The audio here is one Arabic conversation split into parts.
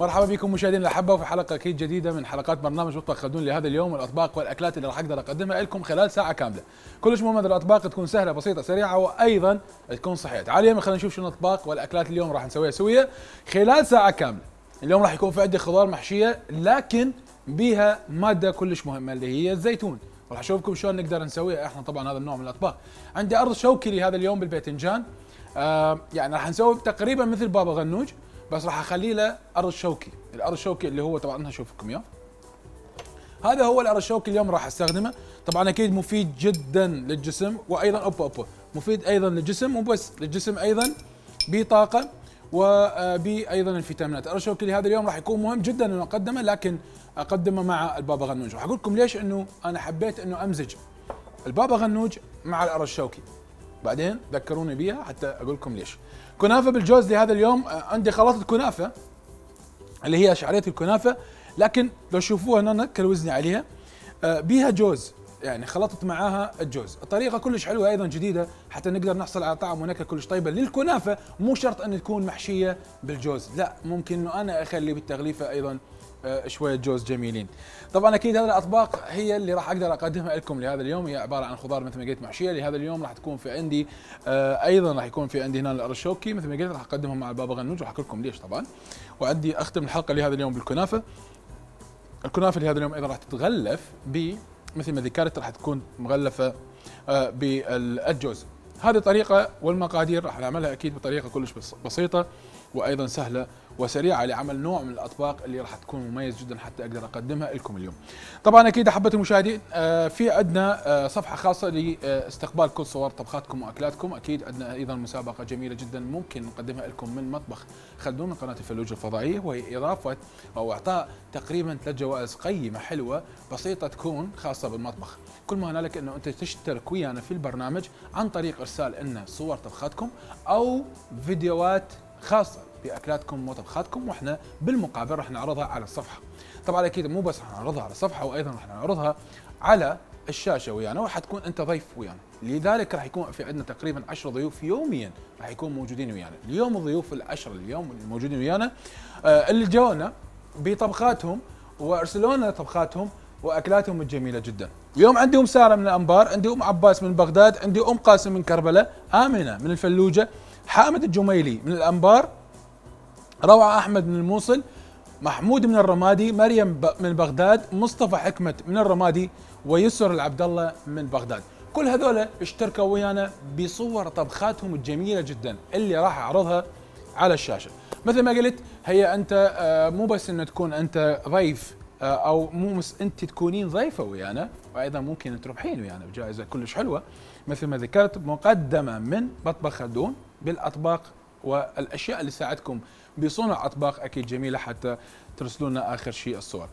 مرحبا بكم مشاهدينا الأحبة في حلقة أكيد جديدة من حلقات برنامج مطبخ خلدون لهذا اليوم والاطباق والأكلات اللي راح أقدر أقدمها لكم خلال ساعة كاملة. كلش مهم الأطباق تكون سهلة بسيطة سريعة وأيضا تكون صحية. اليوم خلينا نشوف شنو الأطباق والأكلات اليوم راح نسويها سوية خلال ساعة كاملة. اليوم راح يكون في عندي خضار محشية لكن بيها مادة كلش مهمة اللي هي الزيتون. راح أشوفكم شلون نقدر نسويها إحنا طبعا هذا النوع من الأطباق. عندي أرز شوكي لهذا اليوم بالباذنجان. آه يعني راح نسوي تقريبا مثل بابا غنوج بس راح أخليه له أرض شوكي الأرض الشوكي اللي هو طبعا اشوفكم إياه. هذا هو الأرض الشوكي اليوم راح أستخدمه. طبعا أكيد مفيد جدا للجسم وأيضا اوبا اوبا مفيد أيضا للجسم وبس. للجسم أيضا بي طاقة وبي أيضا الفيتامينات. الأرض الشوكي لهذا اليوم راح يكون مهم جدا إنه أقدمه لكن أقدمه مع البابا غنوج. راح أقول لكم ليش إنه أنا حبيت إنه أمزج البابا غنوج مع الأرض الشوكي بعدين ذكروني بيها حتى أقول لكم ليش. كنافة بالجوز لهذا اليوم آه، عندي خلطه كنافة اللي هي شعرية الكنافة لكن لو تشوفوها هنا close لي عليها. آه، بيها جوز يعني خلطت معاها الجوز. الطريقة كلش حلوة أيضا جديدة حتى نقدر نحصل على طعم ونكهة كلش طيبة. للكنافة مو شرط أن تكون محشية بالجوز لا ممكن إنه أنا أخلي بالتغليفة أيضا شوية جوز جميلين. طبعا أكيد هذه الأطباق هي اللي راح أقدر أقدمها لكم لهذا اليوم. هي عبارة عن خضار مثل ما قلت محشيه لهذا اليوم راح تكون في عندي آه، أيضا راح يكون في عندي هنا الأرشوكي. مثل ما قلت راح اقدمهم مع البابا غنوج راح أقول لكم ليش طبعا. وعندي أختم الحلقة لهذا اليوم بالكنافة. الكنافة لهذا اليوم أيضا راح تتغلف ب مثل ما ذكرت راح تكون مغلفة آه، بالجوز. هذه طريقة والمقادير راح نعملها أكيد بطريقة كلش بس- بسيطة وأيضا سهلة. وسريعة لعمل نوع من الأطباق اللي راح تكون مميز جدا حتى أقدر أقدمها لكم اليوم. طبعا أكيد أحبة المشاهدين آه، في عندنا آه، صفحة خاصة لاستقبال كل صور طبخاتكم وأكلاتكم، أكيد عندنا أيضا مسابقة جميلة جدا ممكن نقدمها لكم من مطبخ خلدون من قناة الفلوج الفضائية وهي إضافة أو إعطاء تقريبا ثلاث جوائز قيمة حلوة بسيطة تكون خاصة بالمطبخ. كل ما هنالك أنه أنت تشترك ويانا في البرنامج عن طريق إرسال لنا صور طبخاتكم أو فيديوهات خاصة باكلاتكم وطبخاتكم وإحنا بالمقابل راح نعرضها على الصفحة. طبعا أكيد مو بس راح نعرضها على الصفحة وأيضا راح نعرضها على الشاشة ويانا وحتكون أنت ضيف ويانا، لذلك راح يكون في عندنا تقريبا 10 ضيوف يوميا راح يكونوا موجودين ويانا، اليوم الضيوف العشره اليوم اللي موجودين ويانا آه اللي جونا بطبخاتهم وارسلوا لنا طبخاتهم وأكلاتهم الجميلة جدا. اليوم عندي أم سارة من الانبار، عندي أم عباس من بغداد، عندي أم قاسم من كربلاء، آمنة من الفلوجة، حامد الجميلي من الأنبار، روعه أحمد من الموصل، محمود من الرمادي، مريم من بغداد، مصطفى حكمت من الرمادي، ويسر العبد الله من بغداد. كل هذول اشتركوا ويانا بصور طبخاتهم الجميلة جدا اللي راح أعرضها على الشاشة. مثل ما قلت هي أنت آه، مو بس إنه تكون أنت ضيف آه، أو مو مس أنت تكونين ضيفة ويانا وأيضا ممكن تربحين ويانا بجائزة كلش حلوة مثل ما ذكرت مقدمة من مطبخ خلدون بالأطباق والأشياء اللي تساعدكم بصنع أطباق أكيد جميلة حتى ترسلوا لنا آخر شيء الصور.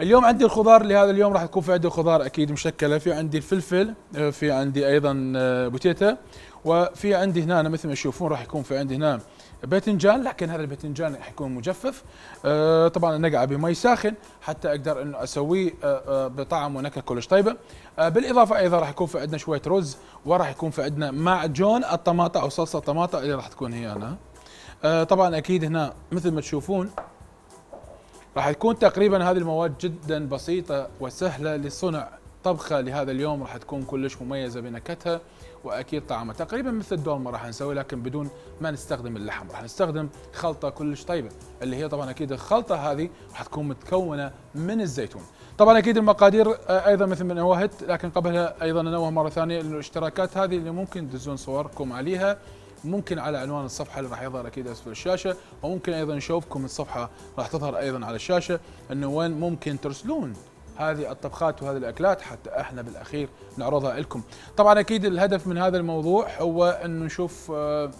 اليوم عندي الخضار لهذا اليوم راح يكون في عندي خضار أكيد مشكلة. في عندي الفلفل آه، في عندي أيضا آه، بوتيتا وفي عندي هنا مثل ما تشوفون راح يكون في عندي هنا باذنجان لكن هذا الباذنجان راح يكون مجفف. آه، طبعا نقعه بمي ساخن حتى أقدر إنه أسويه آه، آه، بطعم ونكهة كلش طيبة. آه، بالإضافة أيضا راح يكون في عندنا شوية رز وراح يكون في عندنا معجون الطماطة أو صلصة الطماطة اللي راح تكون هي هنا. آه، طبعا أكيد هنا مثل ما تشوفون راح تكون تقريبا هذه المواد جدا بسيطة وسهلة لصنع طبخة لهذا اليوم. راح تكون كلش مميزة بنكهتها وأكيد طعمها. تقريبا مثل الدولمة راح نسوي لكن بدون ما نستخدم اللحم. راح نستخدم خلطة كلش طيبة اللي هي طبعا أكيد الخلطة هذه راح تكون متكونة من الزيتون. طبعا أكيد المقادير آه، أيضا مثل ما نوهت لكن قبلها أيضا ننوه مرة ثانية انه الاشتراكات هذه اللي ممكن تدزون صوركم عليها. ممكن على عنوان الصفحة اللي راح يظهر أكيد أسفل الشاشة وممكن أيضا نشوفكم الصفحة راح تظهر أيضا على الشاشة إنه وين ممكن ترسلون هذه الطبخات وهذه الأكلات حتى إحنا بالأخير نعرضها لكم. طبعا أكيد الهدف من هذا الموضوع هو انه نشوف آه،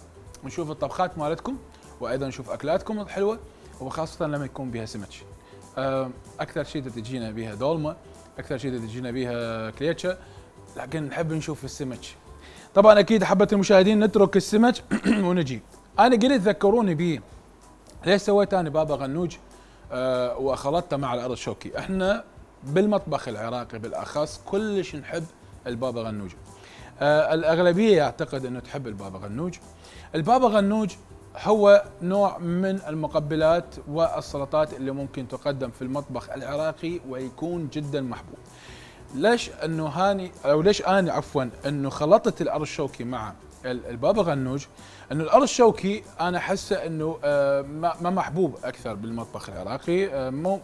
نشوف الطبخات مالتكم وأيضا نشوف أكلاتكم الحلوة وخاصة لما يكون بها سمك. آه، أكثر شيء تجينا بها دولمة، أكثر شيء تجينا بها كليجة، لكن نحب نشوف السمك. طبعا أكيد أحبتي المشاهدين نترك السمك ونجي. أنا قلت ذكروني بيه ليش سويت أنا بابا غنوج؟ آه وخلطته مع الأرض شوكي. إحنا بالمطبخ العراقي بالأخص كلش نحب البابا غنوج. آه الأغلبية يعتقد إنه تحب البابا غنوج. البابا غنوج هو نوع من المقبلات والسلطات اللي ممكن تقدم في المطبخ العراقي ويكون جدا محبوب. ليش أنه آني أو ليش أنا عفوا أنه خلطت الأرض الشوكي مع البابا غنوج؟ أنه الأرض الشوكي أنا أحسه أنه آه، ما محبوب أكثر بالمطبخ العراقي آه، مو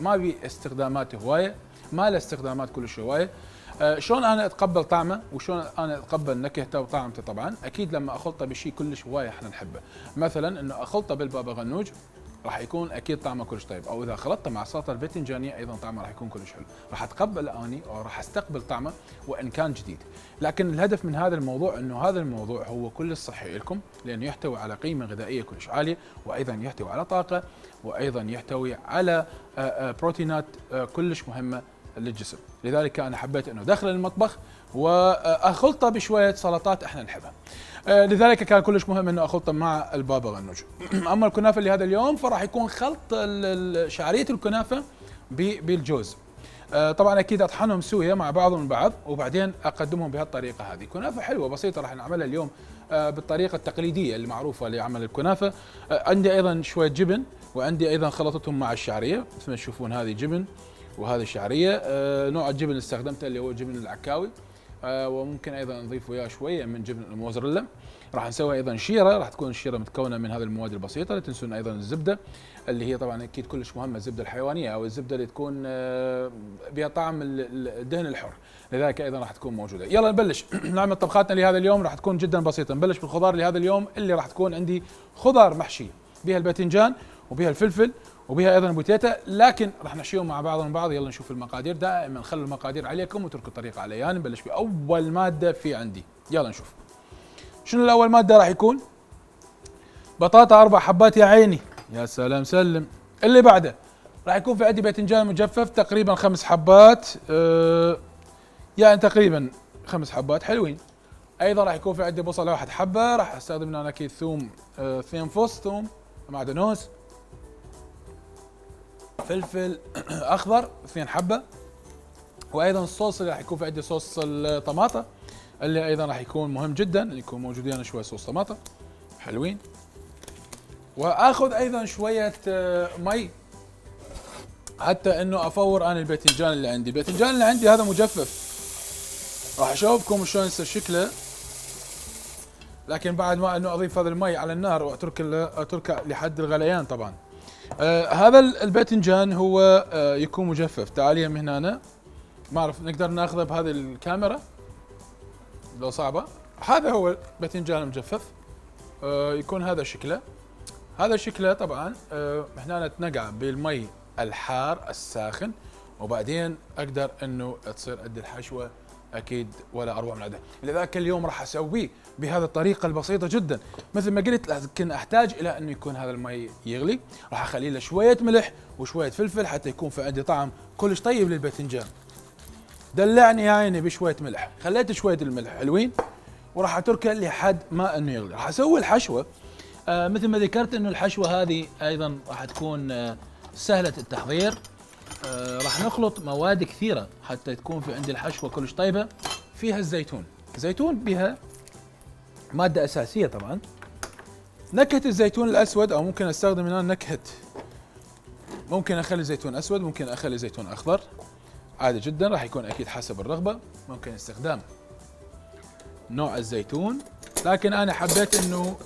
ما بي استخدامات هواية ما له استخدامات كلش هواية. آه، شلون أنا أتقبل طعمه؟ وشلون أنا أتقبل نكهته وطعمته؟ طبعا أكيد لما أخلطه بشيء كلش هواية إحنا نحبه. مثلا أنه أخلطه بالبابا غنوج راح يكون أكيد طعمه كلش طيب. أو إذا خلطته مع السلطه الباذنجانيه أيضا طعمه راح يكون كلش حلو. راح أتقبل أني أو راح أستقبل طعمه وإن كان جديد. لكن الهدف من هذا الموضوع إنه هذا الموضوع هو كل صحي لكم لأنه يحتوي على قيمة غذائية كلش عالية وأيضا يحتوي على طاقة وأيضا يحتوي على آه، آه، بروتينات كلش مهمة للجسم. لذلك أنا حبيت إنه داخل المطبخ وأخلطه بشوية سلطات إحنا نحبها. آه، لذلك كان كلش مهم إنه اخلطه مع البابا غنوج. أما الكنافة اللي هذا اليوم فراح يكون خلط شعرية الكنافة بالجوز. آه، طبعا أكيد أطحنهم سوية مع بعضهم البعض وبعدين أقدمهم بهالطريقة هذه. كنافة حلوة بسيطة راح نعملها اليوم آه، بالطريقة التقليدية المعروفة لعمل الكنافة. عندي أيضا شوية جبن وعندي أيضا خلطتهم مع الشعرية. مثل ما تشوفون هذه جبن وهذه الشعريه نوع الجبن اللي استخدمته اللي هو جبن العكاوي. آه، وممكن أيضا نضيف وياه شوية من جبن الموزاريلا. راح نسوي أيضا شيرة راح تكون الشيره متكونة من هذه المواد البسيطة لا تنسون أيضا الزبدة اللي هي طبعا أكيد كلش مهمة الزبدة الحيوانية أو الزبدة اللي تكون آه، بها طعم الدهن الحر. لذلك أيضا راح تكون موجودة. يلا نبلش. نعمل طبخاتنا لهذا اليوم راح تكون جدا بسيطة. نبلش بالخضار لهذا اليوم اللي راح تكون عندي خضار محشيه بها الباذنجان وبها الفلفل وبها أيضا بوتيتا لكن راح نحشيهم مع بعض بعض. يلا نشوف المقادير. دائما خلوا المقادير عليكم وتركوا الطريقة علي يعني نبلش بأول مادة في عندي. يلا نشوف. شنو الأول مادة راح يكون؟ بطاطا أربع حبات يا عيني. يا سلام سلم. اللي بعده راح يكون في عندي باذنجان مجفف تقريبا خمس حبات. أه يعني تقريبا خمس حبات. حلوين. أيضا راح يكون في عندي بصله واحد حبة. راح أستخدم هنا أكيد ثوم أه اثنين فص ثوم معدنوس. فلفل أخضر اثنين حبة. وأيضا الصوص اللي راح يكون في عندي صوص الطماطة اللي أيضا راح يكون مهم جدا يكون موجود هنا شوية صوص طماطة. حلوين. وآخذ أيضا شوية آه، مي. حتى إنه أفور أنا الباذنجان اللي عندي. الباذنجان اللي عندي هذا مجفف. راح أشوفكم شلون يصير شكله. لكن بعد ما إنه أضيف هذا المي على النار وأترك أتركه لحد الغليان طبعا. آه هذا الباذنجان هو آه يكون مجفف. تعالي من هنا ما أعرف نقدر ناخذه بهذه الكاميرا؟ لو صعبة. هذا هو الباذنجان المجفف. آه يكون هذا شكله. هذا شكله طبعا آه هنا تنقع بالمي الحار الساخن وبعدين أقدر إنه تصير قد الحشوة أكيد ولا أروع من عده لذلك اليوم راح اسويه بهذه الطريقة البسيطة جدا. مثل ما قلت لكن أحتاج إلى انه يكون هذا المي يغلي. راح اخلي له شوية ملح وشوية فلفل حتى يكون في عندي طعم كلش طيب للباذنجان. دلعني يا عيني بشوية ملح. خليت شوية الملح حلوين وراح اتركه لحد ما أنه يغلي. راح أسوي الحشوة. آه مثل ما ذكرت إنه الحشوة هذه أيضا راح تكون آه سهلة التحضير. آه راح نخلط مواد كثيرة حتى تكون في عندي الحشوه كلش طيبة فيها الزيتون. الزيتون بها مادة أساسية طبعا. نكهة الزيتون الأسود أو ممكن أستخدم هنا نكهة ممكن أخلي زيتون أسود ممكن أخلي زيتون أخضر. عادي جدا راح يكون أكيد حسب الرغبة. ممكن استخدام نوع الزيتون. لكن أنا حبيت إنه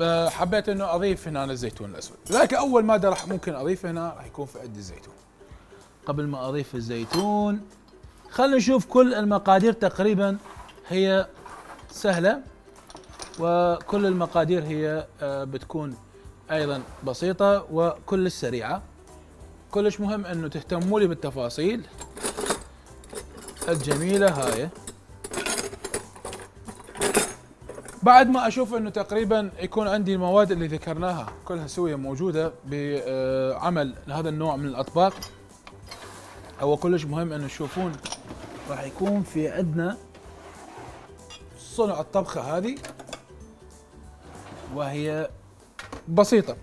آه، حبيت إنه أضيف هنا الزيتون الأسود. لذلك أول مادة راح ممكن اضيف هنا راح يكون في عندي الزيتون. قبل ما أضيف الزيتون. خلينا نشوف كل المقادير تقريبا هي سهلة وكل المقادير هي آه، بتكون أيضا بسيطة وكل سريعة. كلش مهم إنه تهتموا لي بالتفاصيل الجميلة هاي. بعد ما أشوف إنه تقريبا يكون عندي المواد اللي ذكرناها كلها سوية موجودة بعمل هذا النوع من الأطباق هو كلش مهم إنه تشوفون راح يكون في عندنا صنع الطبخة هذه وهي بسيطة.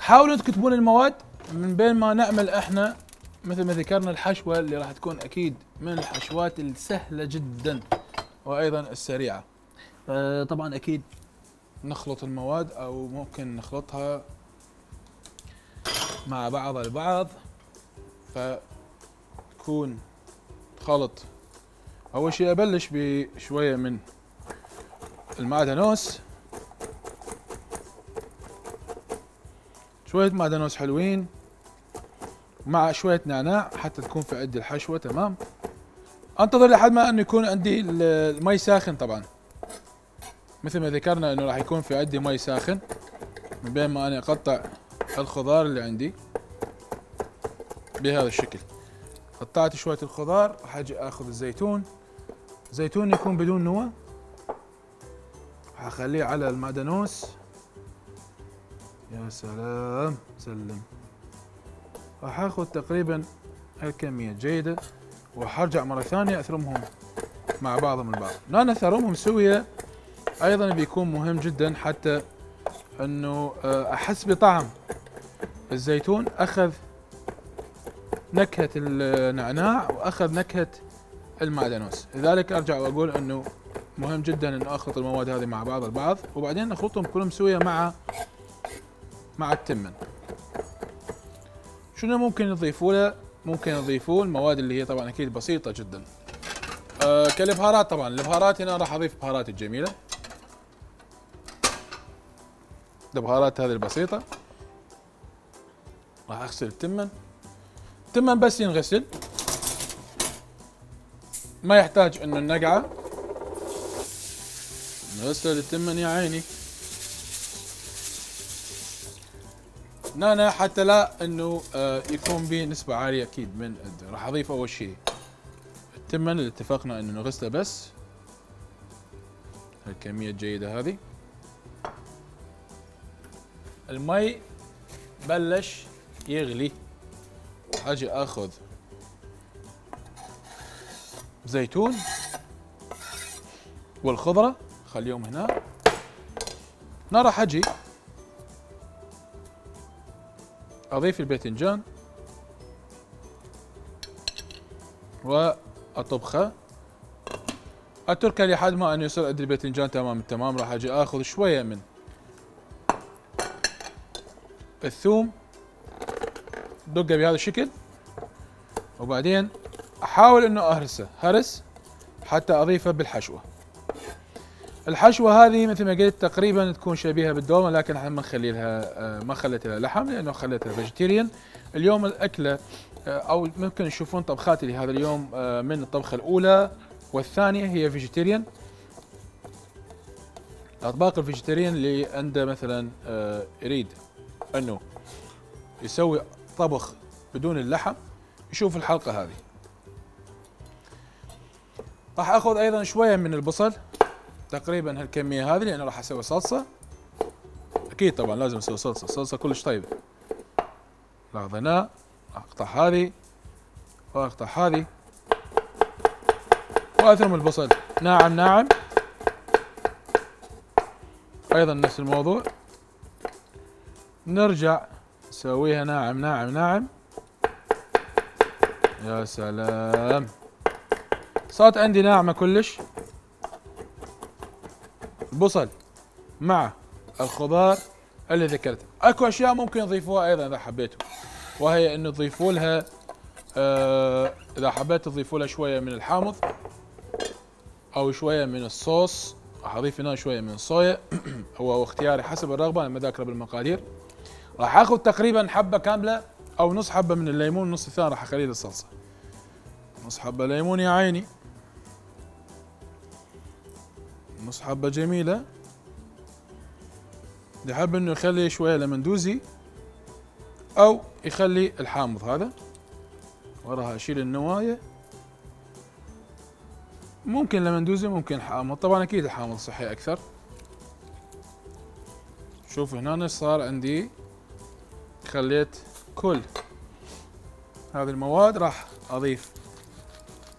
حاولوا تكتبون المواد من بين ما نعمل إحنا مثل ما ذكرنا الحشوة اللي راح تكون أكيد من الحشوات السهلة جدا وأيضا السريعة. آه طبعا أكيد نخلط المواد أو ممكن نخلطها مع بعض البعض. فتكون خلط. أول شيء أبلش بشوية من المعدنوس. شوية معدنوس حلوين مع شوية نعناع حتى تكون في عندي الحشوة تمام؟ أنتظر لحد ما إنه يكون عندي المي ساخن طبعا. مثل ما ذكرنا إنه راح يكون في عندي مي ساخن من بين ما أنا أقطع الخضار اللي عندي بهذا الشكل. قطعت شوية الخضار راح أجي آخذ الزيتون. زيتون يكون بدون نوى أخليه على المعدنوس. يا سلام سلم. راح آخذ تقريبا هالكمية جيدة وحرجع مرة ثانية أثرمهم مع بعضهم البعض لا أثرمهم سوية أيضا بيكون مهم جدا حتى إنه آه، أحس بطعم. الزيتون أخذ نكهة النعناع وأخذ نكهة المعدنوس. لذلك أرجع وأقول إنه مهم جدا ان أخلط المواد هذه مع بعض البعض وبعدين نخلطهم كلهم سوية مع مع التمن. شنو ممكن نضيفوا له؟ ممكن نضيفوا المواد اللي هي طبعا أكيد بسيطة جدا. أه كالبهارات طبعا. البهارات هنا راح أضيف بهارات الجميلة البهارات هذه البسيطة. راح أغسل التمن. التمن بس ينغسل. ما يحتاج إنه النقعة نغسل التمن يا عيني. نانا حتى لا إنه آه، يكون به نسبة عالية أكيد من راح أضيف أول شيء. التمن اللي اتفقنا إنه نغسله بس. الكمية الجيدة هذه. المي بلش يغلي. أجي آخذ زيتون والخضرة خليهم هنا. هنا راح أجي أضيف الباذنجان واطبخه اتركه لحد ما أن يصير عندي الباذنجان تمام التمام راح أجي آخذ شوية من الثوم. دقه بهذا الشكل. وبعدين أحاول إنه اهرسه هرس حتى أضيفه بالحشوة. الحشوة هذه مثل ما قلت تقريبا تكون شبيهة بالدولمه لكن إحنا ما نخلي لها آه، ما خليت لها لحم لأنه خليتها فيجيتيريان اليوم الأكلة آه، أو ممكن تشوفون طبخاتي لهذا اليوم آه، من الطبخة الأولى والثانية هي vegetarian الاطباق ال vegetarian اللي عنده مثلا يريد إنه يسوي طبخ بدون اللحم. يشوف الحلقة هذه. راح أخذ أيضا شوية من البصل تقريبا هالكمية هذه لأنه راح أسوي صلصة. أكيد طبعا لازم أسوي صلصة صلصة كلش طيبة. لاحظ هنا أقطع هذه واقطع هذه. وأثرم البصل ناعم ناعم. أيضا نفس الموضوع. نرجع نسويها ناعم ناعم ناعم. يا سلام. صارت عندي ناعمة كلش. البصل مع الخضار اللي ذكرته. أكو أشياء ممكن تضيفوها أيضا إذا حبيتوا. وهي إنه تضيفوا لها آه إذا حبيت تضيفوا لها شوية من الحامض أو شوية من الصوص. راح أضيف هنا شوية من الصويا. هو اختياري حسب الرغبة أنا ما ذاكره بالمقادير. راح آخذ تقريبا حبة كاملة أو نص حبة من الليمون النص الثاني راح أخليه للصلصة. نص حبة ليمون يا عيني. نص حبة جميلة. اللي حاب إنه يخلي شوية لمندوزي أو يخلي الحامض هذا. وراها أشيل النوايا ممكن لمندوزي ممكن حامض. طبعا أكيد الحامض صحي أكثر. شوف هنا صار عندي. خليت كل هذه المواد راح أضيف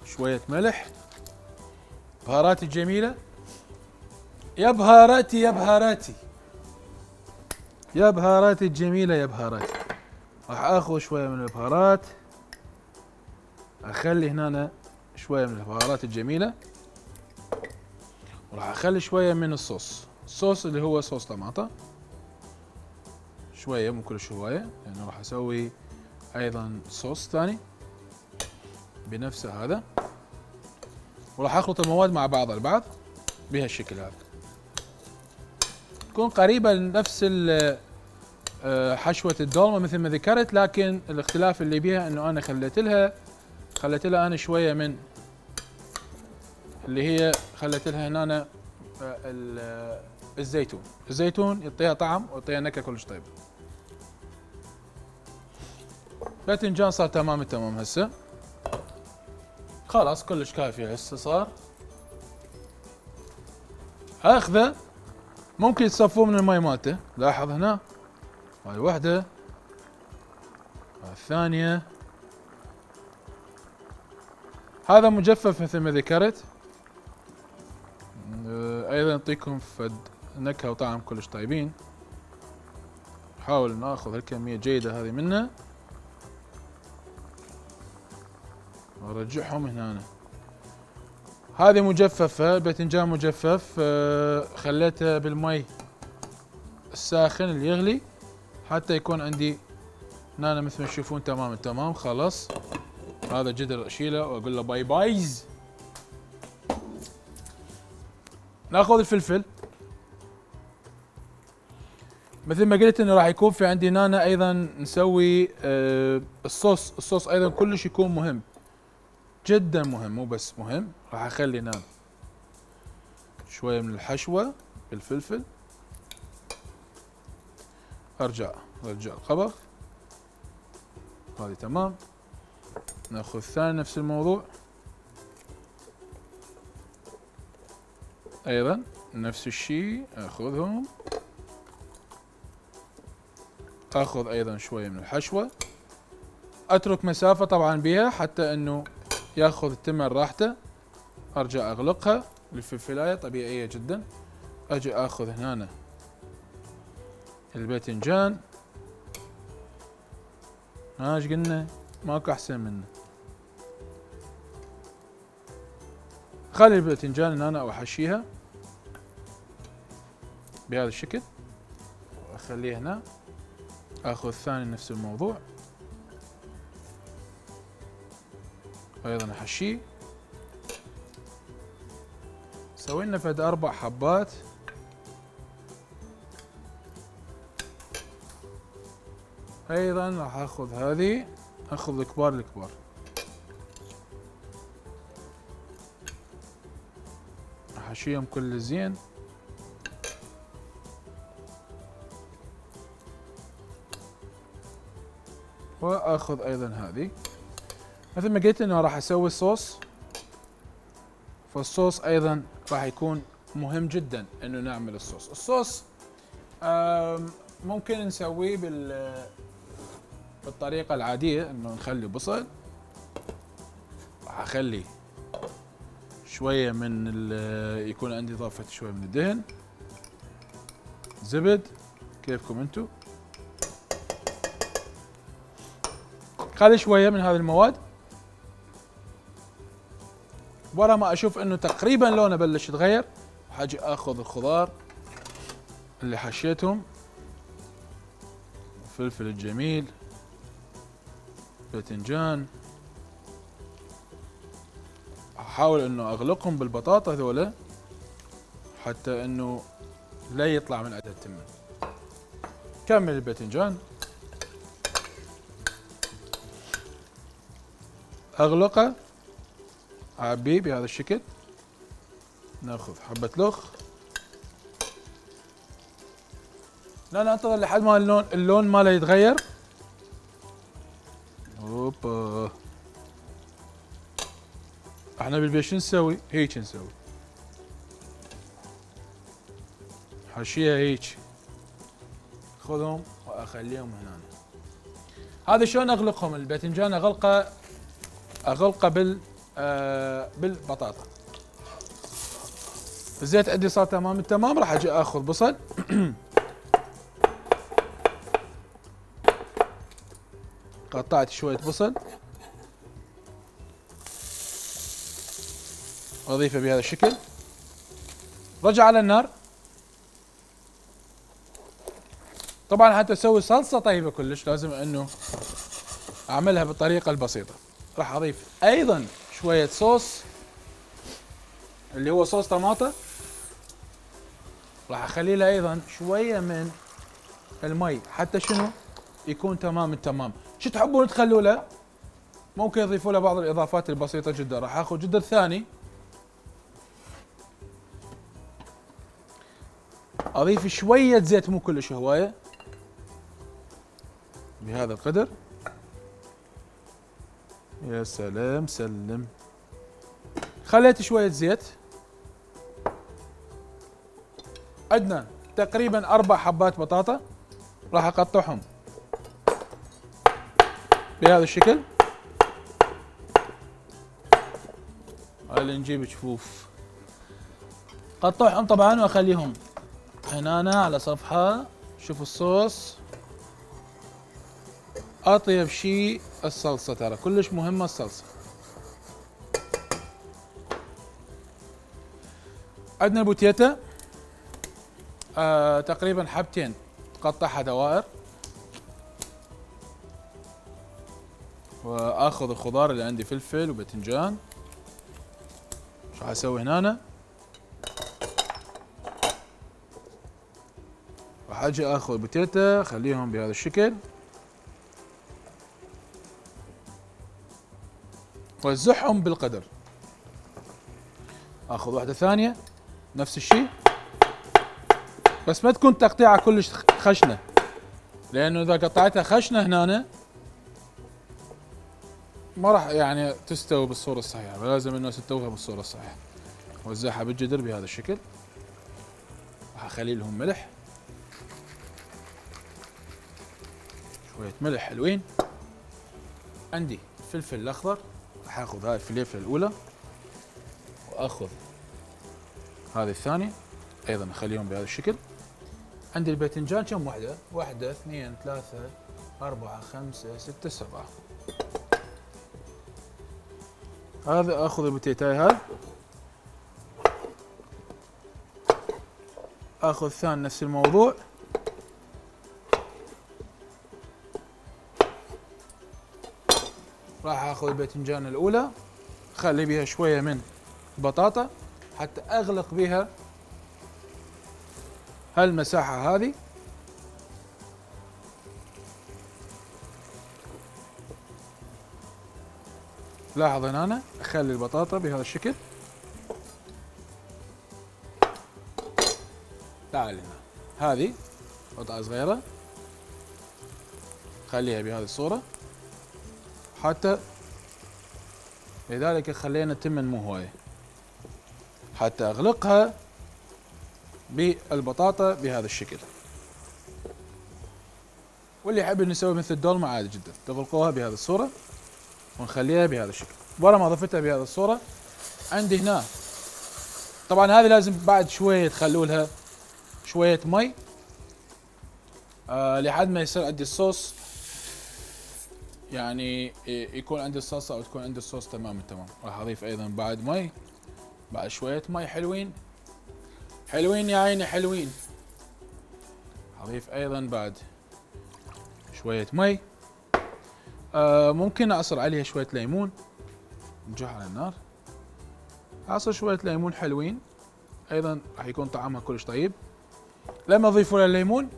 شوية ملح. بهاراتي الجميلة. يا بهاراتي يا بهاراتي. يا بهاراتي الجميلة يا بهاراتي. راح آخذ شوية من البهارات. أخلي هنا شوية من البهارات الجميلة. وراح أخلي شوية من الصوص. الصوص اللي هو صوص طماطم شوية مو كل شوية. لأنه يعني راح أسوي أيضا صوص ثاني بنفسه هذا. وراح أخلط المواد مع بعض البعض بهالشكل هذا. تكون قريبة لنفس آه، حشوة الدولمة مثل ما ذكرت لكن الاختلاف اللي بيها إنه أنا خليت لها خليت لها أنا شوية من اللي هي خليت لها هنا آه، الزيتون. الزيتون يعطيها طعم ويعطيها نكهة كلش طيبة. باذنجان صار تمام التمام هسه خلاص كلش كافي هسه صار اخذه ممكن تصفوه من المي مالته لاحظ هنا هاي واحدة الثانية هذا مجفف مثل ما ذكرت أيضا يعطيكم فد نكهة وطعم كلش طيبين نحاول ناخذ هالكمية جيدة هذه منه وارجعهم هنا هذه مجففة باذنجان مجفف آه، خليته بالمي الساخن اللي يغلي حتى يكون عندي هنا مثل ما تشوفون تمام التمام خلاص. هذا جدر أشيله وأقول له باي بايز. ناخذ الفلفل. مثل ما قلت إنه راح يكون في عندي نانا أيضا نسوي آه الصوص. الصوص أيضا كلش يكون مهم. جدا مهم مو بس مهم راح أخلي نان شوية من الحشوة بالفلفل. أرجع أرجع القبض هذه تمام. نأخذ ثاني نفس الموضوع. أيضا نفس الشيء أخذهم. أخذ أيضا شوية من الحشوة. أترك مسافة طبعا بها حتى إنه ياخذ التمر راحته ارجع اغلقها الفلفلايه طبيعية جدا. أجي اخذ هنا الباذنجان ها إيش قلنا؟ ماكو احسن منه. خلي الباذنجان هنا احشيها بهذا الشكل. واخليه هنا. اخذ ثاني نفس الموضوع. أيضا أحشيه. سوينا فد أربع حبات. أيضا راح آخذ هذه آخذ الكبار الكبار. أحشيهم كل زين. وأخذ أيضا هذه. مثل ما قلت إنه راح أسوي الصوص. فالصوص أيضا راح يكون مهم جدا إنه نعمل الصوص. الصوص ممكن نسويه بال بالطريقة العادية إنه نخلي بصل. راح أخلي شوية من يكون عندي اضافة شوية من الدهن. زبد كيفكم أنتم؟ خلي شوية من هذه المواد. ورا ما أشوف إنه تقريبا لونه بلش يتغير حاجي آخذ الخضار اللي حشيتهم الفلفل الجميل باذنجان. أحاول إنه أغلقهم بالبطاطا ذولا حتى إنه لا يطلع من عدد التمن. كمل الباذنجان. أغلقه. اعبيه بهذا الشكل ناخذ حبة لخ. لا انتظر لحد ما اللون اللون ماله يتغير. اوبا إحنا بالبيت شو نسوي؟ هيك نسوي. حاشيها هيك. خذهم وأخليهم هنا. هذا شلون أغلقهم؟ الباذنجان اغلقه أغلقه بال بالبطاطا. الزيت عندي صار تمام؟ التمام راح أجي آخذ بصل. قطعت شوية بصل. اضيفه بهذا الشكل. رجع على النار. طبعا حتى أسوي صلصة طيبة كلش لازم إنه أعملها بالطريقة البسيطة. راح أضيف أيضا شوية صوص اللي هو صوص طماطة. راح اخلي له أيضا شوية من المي حتى شنو؟ يكون تمام التمام. شو تحبون تخلوا له؟ ممكن يضيفوا له بعض الإضافات البسيطة جدا. راح آخذ جدر ثاني. أضيف شوية زيت مو كلش هواية. بهذا القدر. يا سلام سلم. خليت شوية زيت. عندنا تقريبا أربع حبات بطاطا. راح أقطعهم. بهذا الشكل. اللي نجيب جفوف قطعهم طبعا وأخليهم هنا على صفحة. شوفوا الصوص. أطيب شيء الصلصة ترى. كلش مهمة الصلصة. عندنا البوتيتا. آه تقريبا حبتين. قطعها دوائر. وأخذ الخضار اللي عندي فلفل وباذنجان شو أسوي هنا راح أجي أخذ بوتيتا أخليهم بهذا الشكل. وزعهم بالقدر. آخذ واحدة ثانية. نفس الشيء. بس ما تكون تقطيعه كلش خشنة. لأنه إذا قطعتها خشنة هنا ما راح يعني تستوي بالصورة الصحيحة. فلازم انه تستويها بالصورة الصحيحة. وزعها بالجدر بهذا الشكل. راح أخلي لهم ملح. شوية ملح حلوين. عندي فلفل الأخضر. راح اخذ هاي الفليفله الأولى وأخذ هذه الثانية أيضا أخليهم بهذا الشكل. عندي الباذنجان كم واحدة؟ واحدة اثنين ثلاثة أربعة خمسة ستة سبعة. هذا أخذ البوتيتاي هذا. أخذ ثاني نفس الموضوع. اخذ الباذنجان الأولى. خلي بها شوية من البطاطا حتى أغلق بها هالمساحه هذه. لاحظ هنا أنا أخلي البطاطا بهذا الشكل. تعال هنا. هذه قطعه صغيرة. خليها بهذه الصورة. حتى لذلك خلينا تمن مو هوايه حتى أغلقها بالبطاطا بهذا الشكل. واللي يحب نسوي مثل الدولمة عادي جدا. تغلقوها بهذه الصورة ونخليها بهذا الشكل. ورا ما ضفتها بهذه الصورة عندي هنا. طبعا هذه لازم بعد شوية تخلوا لها شوية مي. آه لحد ما يصير عندي الصوص. يعني يكون عندي الصلصة أو تكون عندي الصوص تمام التمام راح أضيف أيضا بعد مي بعد شوية مي حلوين. حلوين يا عيني حلوين. أضيف أيضا بعد شوية مي. آه ممكن أعصر عليها شوية ليمون نرجع على النار. أعصر شوية ليمون حلوين. أيضا راح يكون طعمها كلش طيب. لما اضيف لها الليمون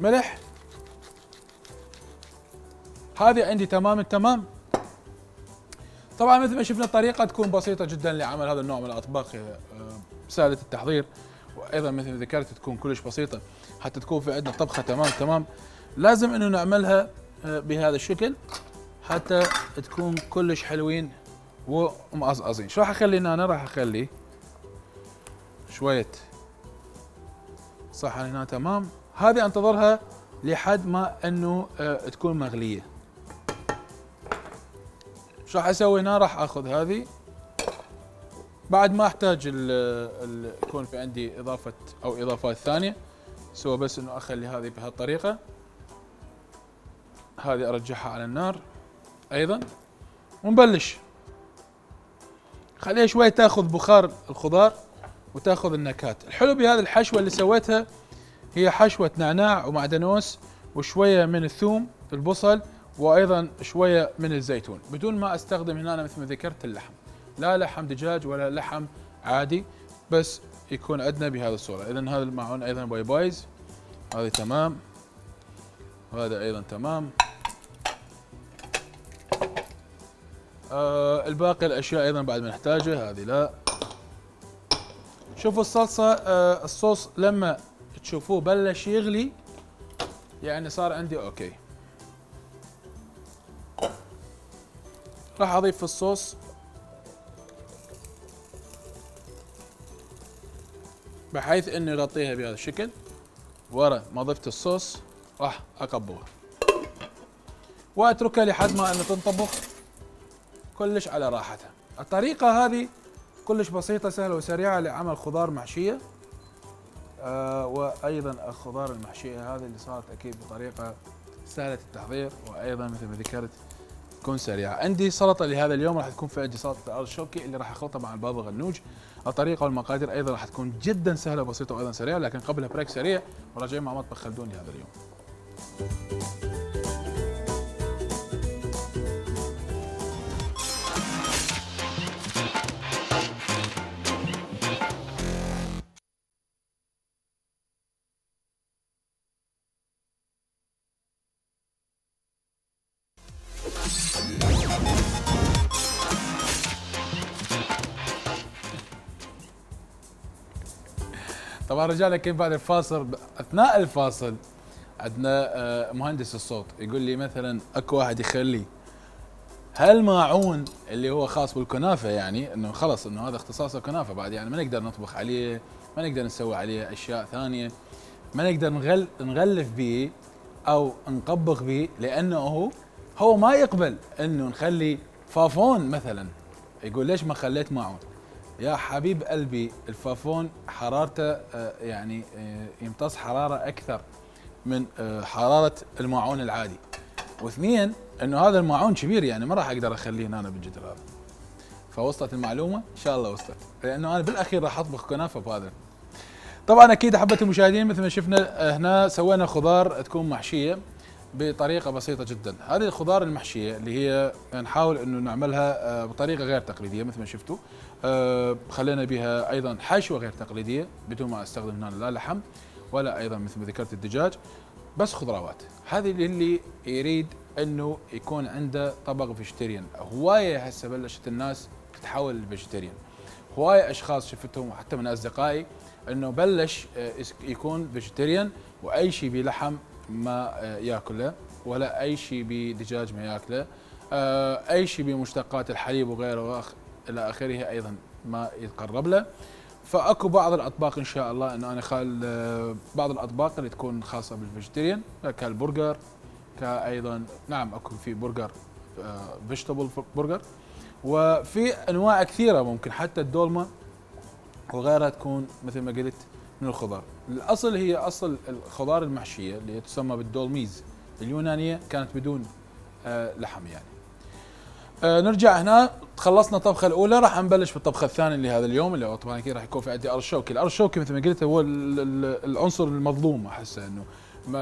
ملح. هذه عندي تمام التمام. طبعا مثل ما شفنا الطريقة تكون بسيطة جدا لعمل هذا النوع من الأطباق آه، سهلة التحضير. وأيضا مثل ما ذكرت تكون كلش بسيطة حتى تكون في عندنا طبخة تمام تمام. لازم إنه نعملها آه، بهذا الشكل حتى تكون كلش حلوين ومقصقصين شو راح أخلي هنا؟ راح أخلي شوية صحن هنا تمام. هذه أنتظرها لحد ما إنه آه، تكون مغلية. شو راح أسوي هنا راح أخذ هذه. بعد ما أحتاج ال يكون في عندي إضافة أو إضافات ثانية سوى بس إنه أخلي هذه بهالطريقة. هذه أرجعها على النار أيضا. ونبلش. خليها شوي تأخذ بخار الخضار وتأخذ النكهات. الحلو بهذه الحشوة اللي سويتها هي حشوة نعناع ومعدنوس وشوية من الثوم البصل وأيضا شوية من الزيتون. بدون ما أستخدم هنا مثل ما ذكرت اللحم. لا لحم دجاج ولا لحم عادي بس يكون عندنا بهذه الصورة. اذا هذا المعون أيضا باي بايز. هذه تمام. وهذا أيضا تمام. آه الباقي الأشياء أيضا بعد ما نحتاجها هذه لا. شوفوا الصلصة آه الصوص لما تشوفوه بلش يغلي يعني صار عندي أوكي. راح أضيف في الصوص. بحيث إني أغطيها بهذا الشكل. ورا ما ضفت الصوص راح أقبغها وأتركها لحد ما ان تنطبخ كلش على راحتها. الطريقة هذه كلش بسيطة سهلة وسريعة لعمل خضار محشية. آه وأيضا الخضار المحشية هذه اللي صارت أكيد بطريقة سهلة التحضير وأيضا مثل ما ذكرت تكون سريعة. عندي سلطة لهذا اليوم راح تكون في عندي سلطة الأرض الشوكي اللي راح أخلطها مع البابا غنوج. الطريقة والمقادير أيضا راح تكون جدا سهلة وبسيطة وأيضا سريعة لكن قبلها بريك سريع وراجعين مع مطبخ خلدون لهذا اليوم. رجعنا كيف بعد الفاصل. أثناء الفاصل عندنا آه، مهندس الصوت يقول لي مثلا أكو واحد يخلي هالماعون اللي هو خاص بالكنافة يعني؟ إنه خلص إنه هذا اختصاصه كنافه بعد يعني ما نقدر نطبخ عليه ما نقدر نسوي عليه أشياء ثانية ما نقدر نغل نغلف به أو نقبخ به لأنه هو هو ما يقبل إنه نخلي فافون مثلا. يقول ليش ما خليت ماعون يا حبيب قلبي الفافون حرارته آه، يعني آه، يمتص حرارة أكثر من آه، حرارة الماعون العادي. واثنين إنه هذا الماعون كبير يعني ما راح أقدر أخليه هنا بالجدر هذا. فوصلت المعلومة؟ إن شاء الله وصلت. لأنه أنا بالأخير راح أطبخ كنافة بهذا. طبعا أكيد احبه المشاهدين مثل ما شفنا هنا سوينا خضار تكون محشية. بطريقة بسيطة جدا. هذه الخضار المحشية اللي هي نحاول إنه نعملها بطريقة غير تقليدية مثل ما شفتوا. آه، خلينا بها أيضا حشوة غير تقليدية بدون ما أستخدم هنا لا لحم ولا أيضا مثل ما ذكرت الدجاج بس خضروات. هذه اللي يريد إنه يكون عنده طبق vegetarian هواية هسه بلشت الناس تتحول لل vegetarian هواية أشخاص شفتهم حتى من أصدقائي إنه بلش آه، يكون vegetarian وأي شيء بلحم ما آه، ياكله ولا أي شيء بدجاج ما ياكله. أي شيء بمشتقات الحليب وغيره إلى آخره أيضا ما يتقرب له. فأكو بعض الأطباق إن شاء الله انه أنا خال آه، بعض الأطباق اللي تكون خاصة بال vegetarian كالبرجر كايضا نعم أكو في برجر vegetable burger. وفي أنواع كثيرة ممكن حتى الدولمة وغيرها تكون مثل ما قلت من الخضار. الأصل هي أصل الخضار المحشية اللي تسمى بالدولميز. اليونانية كانت بدون آه، لحم يعني. آه نرجع هنا. خلصنا الطبخة الأولى. راح نبلش بالطبخة الثانية لهذا اليوم اللي هو طبعا أكيد راح يكون في عندي أرضي شوكي، الأرضي شوكي مثل ما قلت هو العنصر المظلوم احسه إنه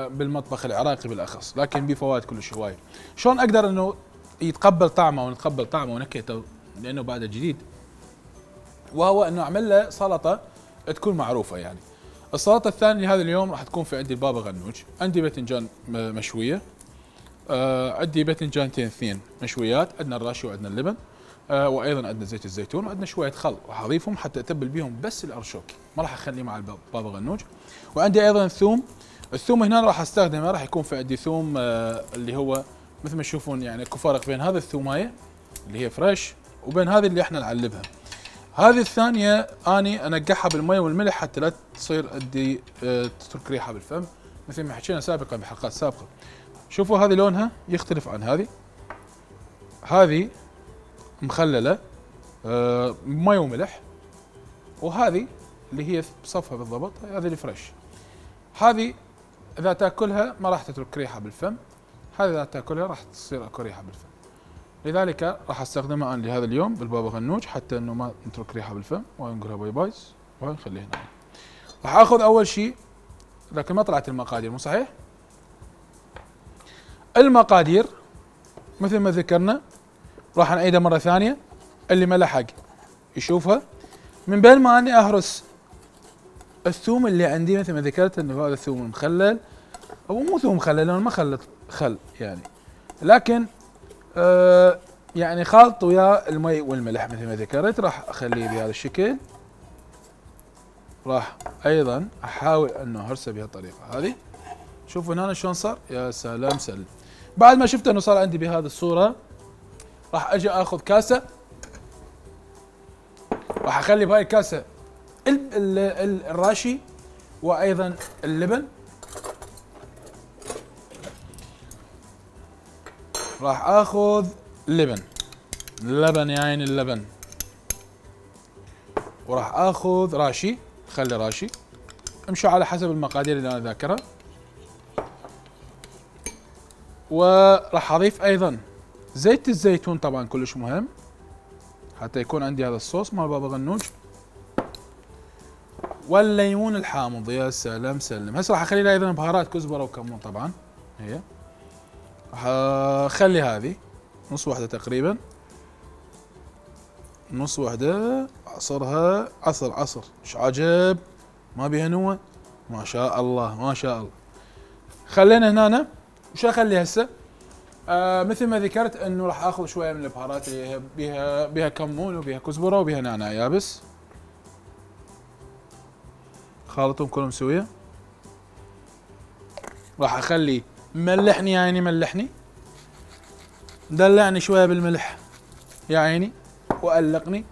بالمطبخ العراقي بالأخص، لكن به فوائد كلش هواية. شلون أقدر إنه يتقبل طعمه ونتقبل طعمه ونكهته؟ لأنه بعده جديد وهو إنه أعمل له سلطة تكون معروفة يعني. السلطه الثانية لهذا اليوم راح تكون في عندي البابا غنوج، عندي باذنجان مشوية. آه عندي باذنجانتين اثنين مشويات عندنا الراشي وعندنا اللبن. آه وأيضا عندنا زيت الزيتون وعندنا شوية خل راح اضيفهم حتى أتبل بيهم بس الأرضي شوكي ما راح أخليه مع البابا غنوج. وعندي أيضا الثوم. الثوم هنا راح أستخدمه راح يكون في عندي ثوم آه اللي هو مثل ما تشوفون يعني اكو فرق بين هذا الثوماية اللي هي fresh وبين هذه اللي إحنا نعلبها. هذه الثانية أني انقعها بالماء والملح حتى لا تصير عندي آه تترك ريحة بالفم. مثل ما حكينا سابقا بحلقات سابقة. شوفوا هذه لونها يختلف عن هذه. هذه مخللة آه مي وملح. وهذه اللي هي بصفها بالضبط هذه الفريش هذه إذا تأكلها ما راح تترك ريحة بالفم. هذه إذا تأكلها راح تصير أكو ريحة بالفم. لذلك راح أستخدمها أنا لهذا اليوم بالبابا غنوج حتى إنه ما نترك ريحة بالفم ونقولها باي بايز ونخليها هنا. راح آخذ أول شيء لكن ما طلعت المقادير مو صحيح؟ المقادير مثل ما ذكرنا راح نعيدها مرة ثانية اللي ما لحق يشوفها. من بين ما أني أهرس الثوم اللي عندي مثل ما ذكرت إنه هذا الثوم المخلل أو مو ثوم مخلل لأنه ما خلط خل يعني. لكن آه يعني خلط ويا المي والملح مثل ما ذكرت راح اخليه بهذا الشكل. راح أيضا أحاول انه اهرسه بهالطريقه هذه. شوفوا هنا شلون صار. يا سلام سلم بعد ما شفت أنه صار عندي بهذه الصورة راح أجي آخذ كاسة. راح أخلي بهاي الكاسة الراشي وأيضا اللبن. راح آخذ لبن. لبن يا عين اللبن. وراح آخذ راشي. خلي راشي. امشوا على حسب المقادير اللي أنا ذاكرها وراح أضيف أيضا زيت الزيتون طبعا كلش مهم. حتى يكون عندي هذا الصوص مال بابا غنوج والليمون الحامض يا سلام سلم. هسه راح اخلي له أيضا بهارات كزبرة وكمون طبعا. هي. اخلي هذه نص واحدة تقريبا. نص واحدة اعصرها عصر عصر. إيش عجب ما بيها نوى ما شاء الله ما شاء الله. خلينا هنا وش أخلي هسه؟ آه مثل ما ذكرت إنه راح آخذ شوية من البهارات اللي بيها بيها كمون وبيها كزبرة وبيها نعناع يابس. خالطهم كلهم سوية. راح أخلي ملحني يا عيني ملحني. دلعني شوية بالملح يا عيني وألقني.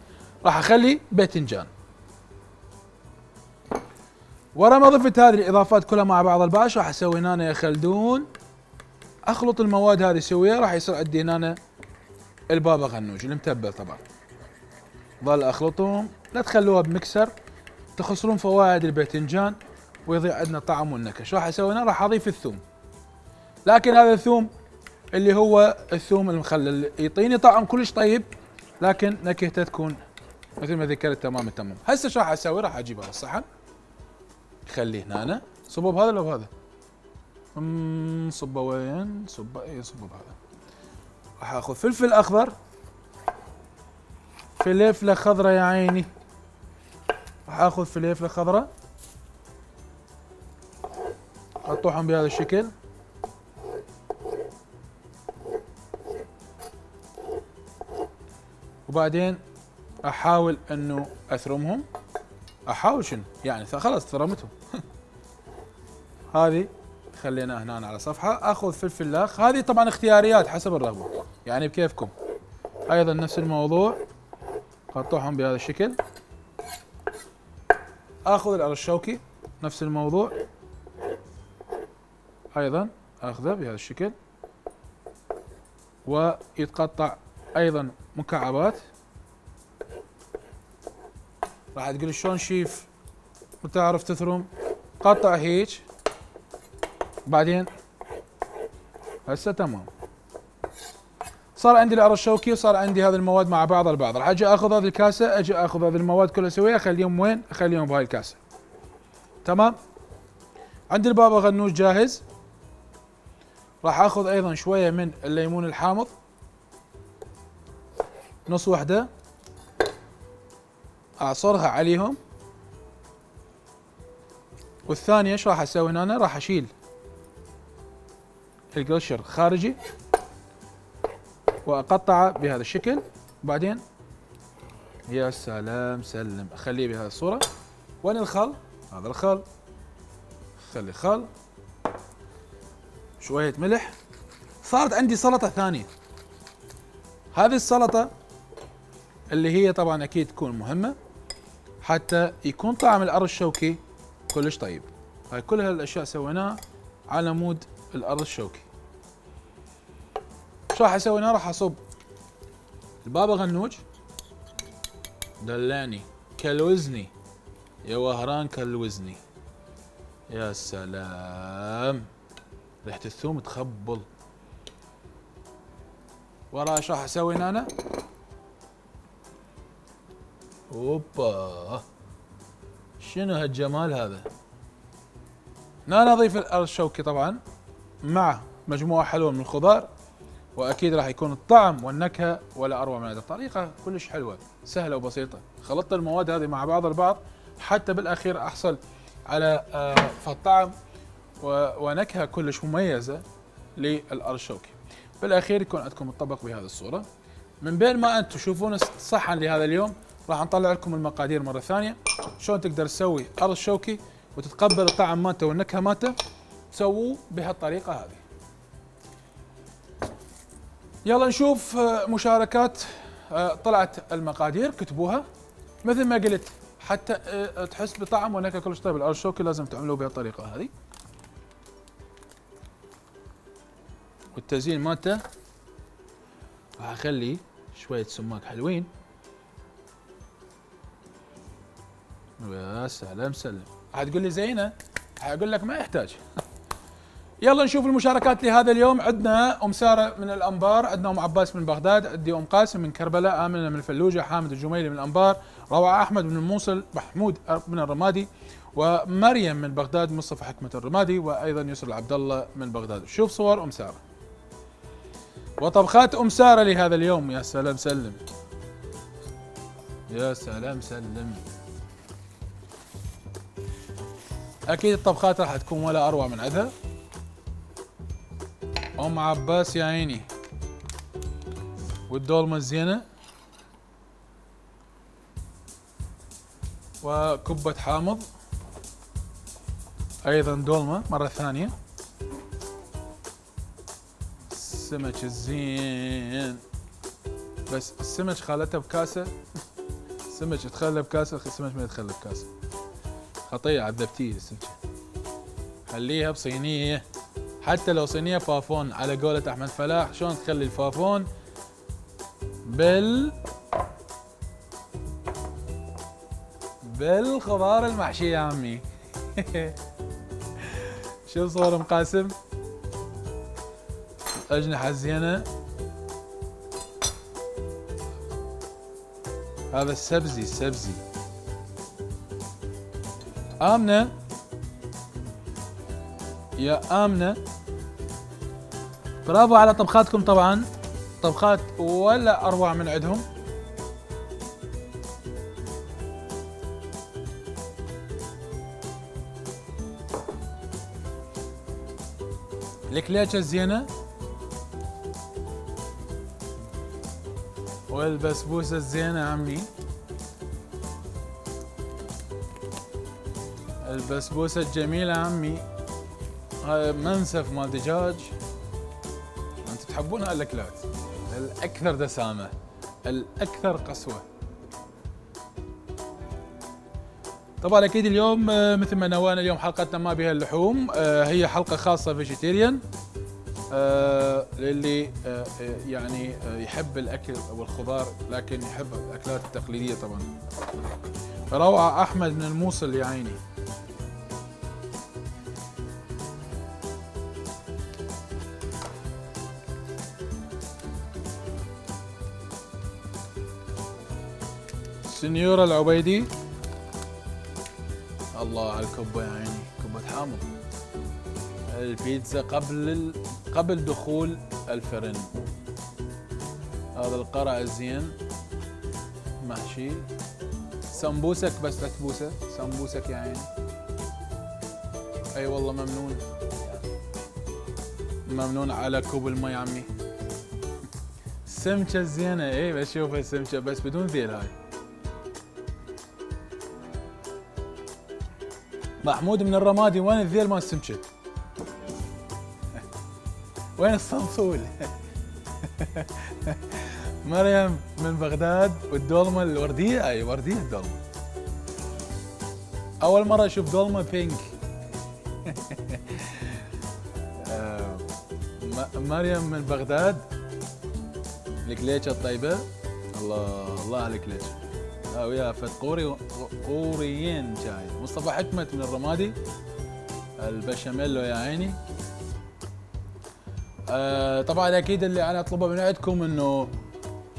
راح أخلي باذنجان ورا ما ضفت هذه الإضافات كلها مع بعض الباش راح أسوي هنا يا خلدون. أخلط المواد هذه سويها راح يصير عندي هنا البابا غنوج المتبل طبعا. ظل أخلطهم. لا تخلوها بمكسر تخسرون فوائد الباذنجان ويضيع عندنا طعم والنكهه شو راح أسوي هنا راح أضيف الثوم. لكن هذا الثوم اللي هو الثوم المخلل. يعطيني طعم كلش طيب لكن نكهته تكون مثل ما ذكرت تمام التمام هسه شو راح أسوي؟ راح أجيب هذا الصحن. خليه هنا صبه بهذا لو بهذا؟ اممم صبه وين؟ صبه اي صبه بهذا. راح آخذ فلفل أخضر. فلفله خضراء يا عيني. راح آخذ فلفله خضراء اقطعهم بهذا الشكل. وبعدين أحاول إنه أثرمهم. أحاول شنو؟ يعني خلاص ثرمتهم. هذه خليناها هنا على صفحة. آخذ فلفل لاخ. هذه طبعا اختياريات حسب الرغبة. يعني بكيفكم. أيضا نفس الموضوع. قطعهم بهذا الشكل. آخذ الارشوكي نفس الموضوع. أيضا آخذه بهذا الشكل. ويتقطع أيضا مكعبات. راح تقول شلون شيف؟ وتعرف تثرم. قطع هيك. بعدين هسه تمام. صار عندي العرض الشوكي وصار عندي هذه المواد مع بعض البعض. راح أجي آخذ هذه الكاسة أجي آخذ هذه المواد كلها أسويها. اخليهم وين؟ اخليهم بهاي الكاسة. تمام؟ عندي البابا غنوج جاهز. راح آخذ أيضا شوية من الليمون الحامض. نص وحده أعصرها عليهم. والثانية إيش راح أسوي هنا؟ راح أشيل القشر خارجي وأقطعه بهذا الشكل. وبعدين يا سلام سلم. أخليه بهذه الصورة. وين الخل؟ هذا الخل. خلي خل. شوية ملح. صارت عندي سلطة ثانية. هذه السلطة اللي هي طبعا أكيد تكون مهمة حتى يكون طعم الأرضي شوكي كلش طيب. هاي كل هالأشياء سويناها على مود الأرضي شوكي شو راح أسوي؟ هنا راح أصب البابا غنوج دلاني كلوزني. يا وهران كلوزني. يا سلام. ريحة الثوم تخبل. ورا إيش راح أسوي هنا أنا؟ اوبا. شنو هالجمال هذا؟ هنا نضيف الشوكي طبعا مع مجموعة حلوة من الخضار وأكيد راح يكون الطعم والنكهة ولا اروع من هذه الطريقة كلش حلوة سهلة وبسيطة. خلطت المواد هذه مع بعض البعض حتى بالأخير أحصل على آه، فالطعم ونكهة كلش مميزة للأرضي شوكي بالأخير يكون عندكم الطبق بهذه الصورة. من بين ما أنتم تشوفون الصحن لهذا اليوم راح نطلع لكم المقادير مرة ثانية. شلون تقدر تسوي أرضي شوكي وتتقبل الطعم مالته والنكهة مالته؟ تسووه بهالطريقة هذه. يلا نشوف آه، مشاركات آه، طلعت المقادير. كتبوها. مثل ما قلت حتى آه، تحس بطعم ونكهه كلش طيب الارشوكي لازم تعملوه بهالطريقة هذه. والتزيين مالته. راح أخلي شوية سماك حلوين. يا سلام سلم حتقول لي زينة. حقول لك ما يحتاج. يلا نشوف المشاركات لهذا اليوم. عندنا أم سارة من الأنبار عندنا أم عباس من بغداد عندي أم قاسم من كربلاء آمنة من الفلوجة حامد الجميلي من الأنبار روعة أحمد من الموصل محمود من الرمادي ومريم من بغداد مصطفى حكمة الرمادي وأيضا يسر عبد الله من بغداد. شوف صور أم سارة. وطبخات أم سارة لهذا اليوم. يا سلام سلم. يا سلام سلم. أكيد الطبخات راح تكون ولا أروع من عندها. أم عباس يا عيني. والدولمه الزينه وكبة حامض. أيضا دولمة مرة ثانية. السمك الزين. بس السمك خالته بكاسة. السمك تخلى بكاسة السمك ما يتخلى بكاسة. خطية عذبتيه السمكة خليها بصينية. حتى لو صينية فافون. على قولة أحمد فلاح شلون تخلي الفافون بال بالخضار المحشي يا عمي. شوف صور مقاسم أجنحة الزينة هذا السبزي السبزي. آمنة؟ يا آمنة. برافو على طبخاتكم طبعا. طبخات ولا أروع من عندهم. الكليتشة الزينة والبسبوسة الزينة عمي. البسبوسة الجميلة عمي. هاي منسف مال دجاج. أنتم تحبون هالاكلات الأكثر دسامة الأكثر قسوة. طبعا أكيد اليوم آه، مثل ما نوانا اليوم حلقتنا ما بها اللحوم آه، هي حلقة خاصة فيجيتيريان آه، للي يعني يحب الأكل والخضار لكن يحب الأكلات التقليدية طبعا. روعه أحمد من الموصل يا عيني. سنيورة العبيدي. الله على الكبة يا عيني كبة حامض البيتزا قبل ال... قبل دخول الفرن. هذا القرع الزين محشي. سمبوسك بس لا تبوسه سمبوسك يا عيني. أي والله ممنون. ممنون على كوب المي عمي. سمكة الزينة اي بشوفها سمكة بس بدون ذيل هاي. محمود من الرمادي وين الذيل مال السمكه؟ وين الصنصول؟ مريم من بغداد والدولمة الوردية؟ أي وردية الدولمة. أول مرة أشوف دولمة بينك آه، مريم من بغداد. الكليتشة الطيبة. الله الله على الكليتشة ويا فت قوري قوريين جاي. مصطفى حكمة من الرمادي. البشاميلو يا عيني. آه طبعا أكيد اللي أنا أطلبه من عندكم إنه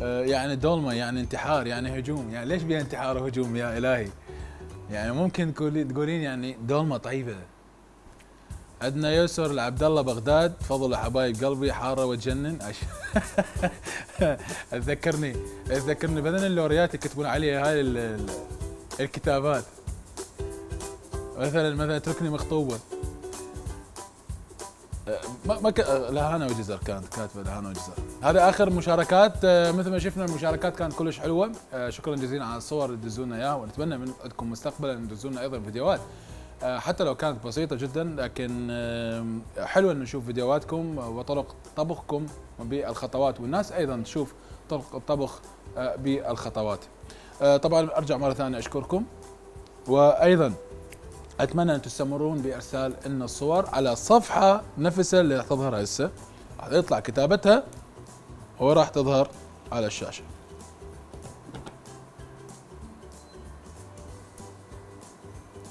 آه يعني دولمة يعني انتحار يعني هجوم. يعني ليش بيها انتحار وهجوم يا إلهي؟ يعني ممكن تقولين يعني دولمة طيبة. عندنا يسر لعبد الله بغداد. تفضلوا حبايب قلبي حارة وتجنن. تذكرني تذكرني بدل اللوريات يكتبون عليها هاي الكتابات. مثلا مثلا اتركني مخطوبة. ما ما ك... لهانا وجزر كانت كاتبة لهانا وجزر. هذا آخر مشاركات. مثل ما شفنا المشاركات كانت كلش حلوة. آه، شكرا جزيلا على الصور اللي تدزونا إياها ونتمنى من عندكم مستقبلا تدزونا أيضا فيديوهات. حتى لو كانت بسيطة جدا لكن حلوة ان نشوف فيديوهاتكم وطرق طبخكم بالخطوات والناس أيضا تشوف طرق الطبخ بالخطوات. طبعا أرجع مرة ثانية أشكركم وأيضا أتمنى أن تستمرون بإرسال لنا الصور على الصفحه نفسها اللي راح تظهر هسه. راح يطلع كتابتها وراح تظهر على الشاشة.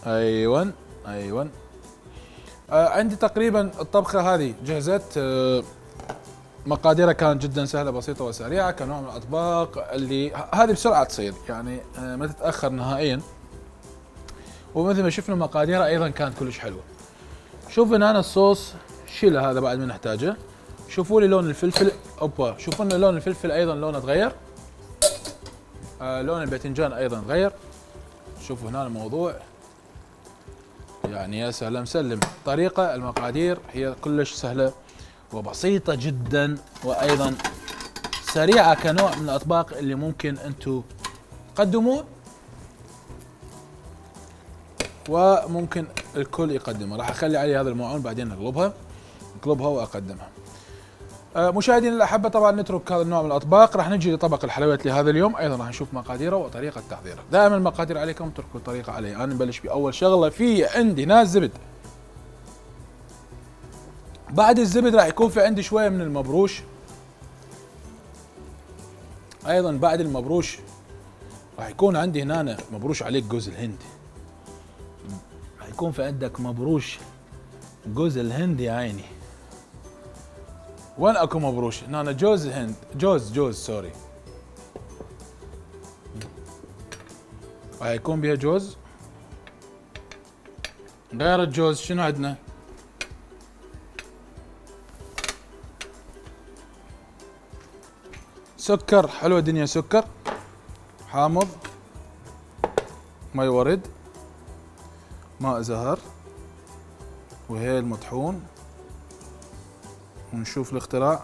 أيوه أيوه آه عندي تقريبا الطبخة هذه جهزت آه مقاديرها كانت جدا سهلة بسيطة وسريعة كنوع من الأطباق اللي هذه بسرعة تصير يعني آه ما تتأخر نهائيا. ومثل ما شفنا مقاديرها أيضا كانت كلش حلوة. شوف هنا الصوص شيله هذا بعد ما نحتاجه. شوفوا لي لون الفلفل أوبا. شوفوا لنا لون الفلفل أيضا لونه تغير. آه لون الباذنجان أيضا تغير. شوفوا هنا الموضوع. يعني يا سلام سلم. طريقة المقادير هي كلش سهلة وبسيطة جدا وأيضا سريعة كنوع من الأطباق اللي ممكن أنتم تقدموه. وممكن الكل يقدمها راح أخلي علي هذا المعون بعدين اقلبها وأقدمها. آه، مشاهدينا الاحبه طبعا نترك هذا النوع من الأطباق راح نجي لطبق الحلويات لهذا اليوم. أيضا راح نشوف مقاديره وطريقة تحضيره. دائما المقادير عليكم اتركوا الطريقة علي. أنا نبلش بأول شغلة في عندي ناس زبد. بعد الزبد راح يكون في عندي شوية من المبروش. أيضا بعد المبروش راح يكون عندي هنا مبروش عليك جوز الهند. يكون في عندك مبروش جوز الهند يا عيني. وين اكو مبروش؟ هنا جوز الهند جوز جوز sorry. راح يكون بها جوز؟ غير الجوز شنو عندنا؟ سكر حلوة الدنيا سكر. حامض. مي ورد. ماء زهر. وهيل مطحون. ونشوف الاختراع.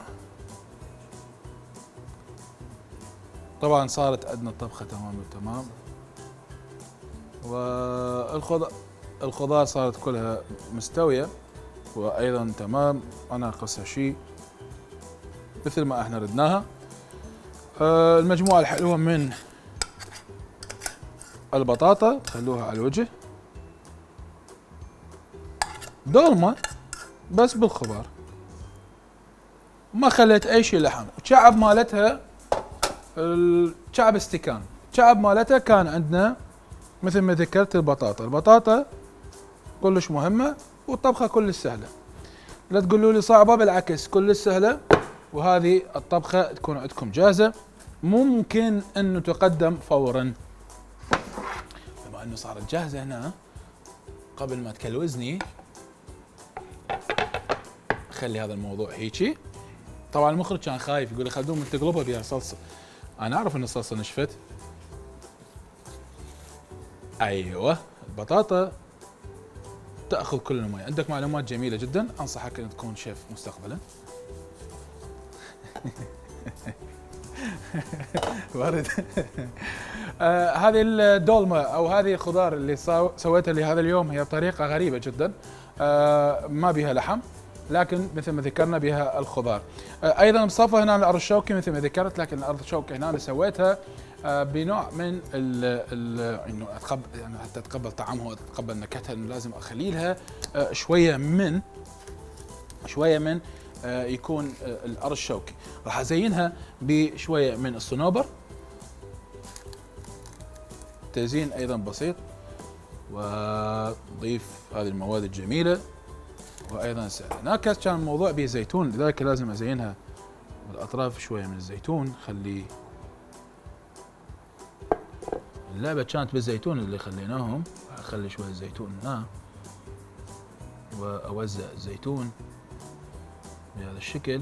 طبعا صارت عندنا الطبخة تمام تمام. والخضار الخضار صارت كلها مستوية وأيضا تمام. أنا قصها شيء مثل ما إحنا ردناها. آه، المجموعة الحلوة من البطاطا خلوها على الوجه. دولمة بس بالخضار. ما خليت أي شيء لحم. الشعب مالتها الشعب استكان. الشعب مالتها كان عندنا مثل ما ذكرت البطاطا. البطاطا كلش مهمة والطبخة كلش سهلة. لا تقولوا لي صعبة بالعكس كلش سهلة وهذه الطبخة تكون عندكم جاهزة. ممكن أنه تقدم فورا. بما أنه صارت جاهزة هنا قبل ما تكلوزني خلي هذا الموضوع هيجي. طبعا المخرج كان خايف يقول لي خلدون من تقلبها بها صلصة. أنا أعرف إن الصلصه نشفت. أيوه البطاطا تأخذ كل الماء عندك معلومات جميلة جدا أنصحك إن تكون شيف مستقبلا. وارد. آه هذه الدولمة أو هذه الخضار اللي سويتها لهذا اليوم هي بطريقة غريبة جدا. آه ما بها لحم. لكن مثل ما ذكرنا بها الخضار. آه، أيضا مصفى هنا الأرض الشوكي مثل ما ذكرت لكن الأرض الشوكي هنا سويتها آه، بنوع من ال إنه اتقبل يعني حتى أتقبل طعمها وأتقبل نكهتها إنه لازم اخلي لها آه، شوية من شوية من يكون الأرض الشوكي راح أزينها بشوية من الصنوبر. تزيين أيضا بسيط وضيف هذه المواد الجميلة. وأيضا هناك كان الموضوع به زيتون لذلك لازم أزينها بالاطراف شوية من الزيتون خلي اللعبة كانت بالزيتون اللي خليناهم أخلي شوية زيتون هنا وأوزع الزيتون بهذا الشكل.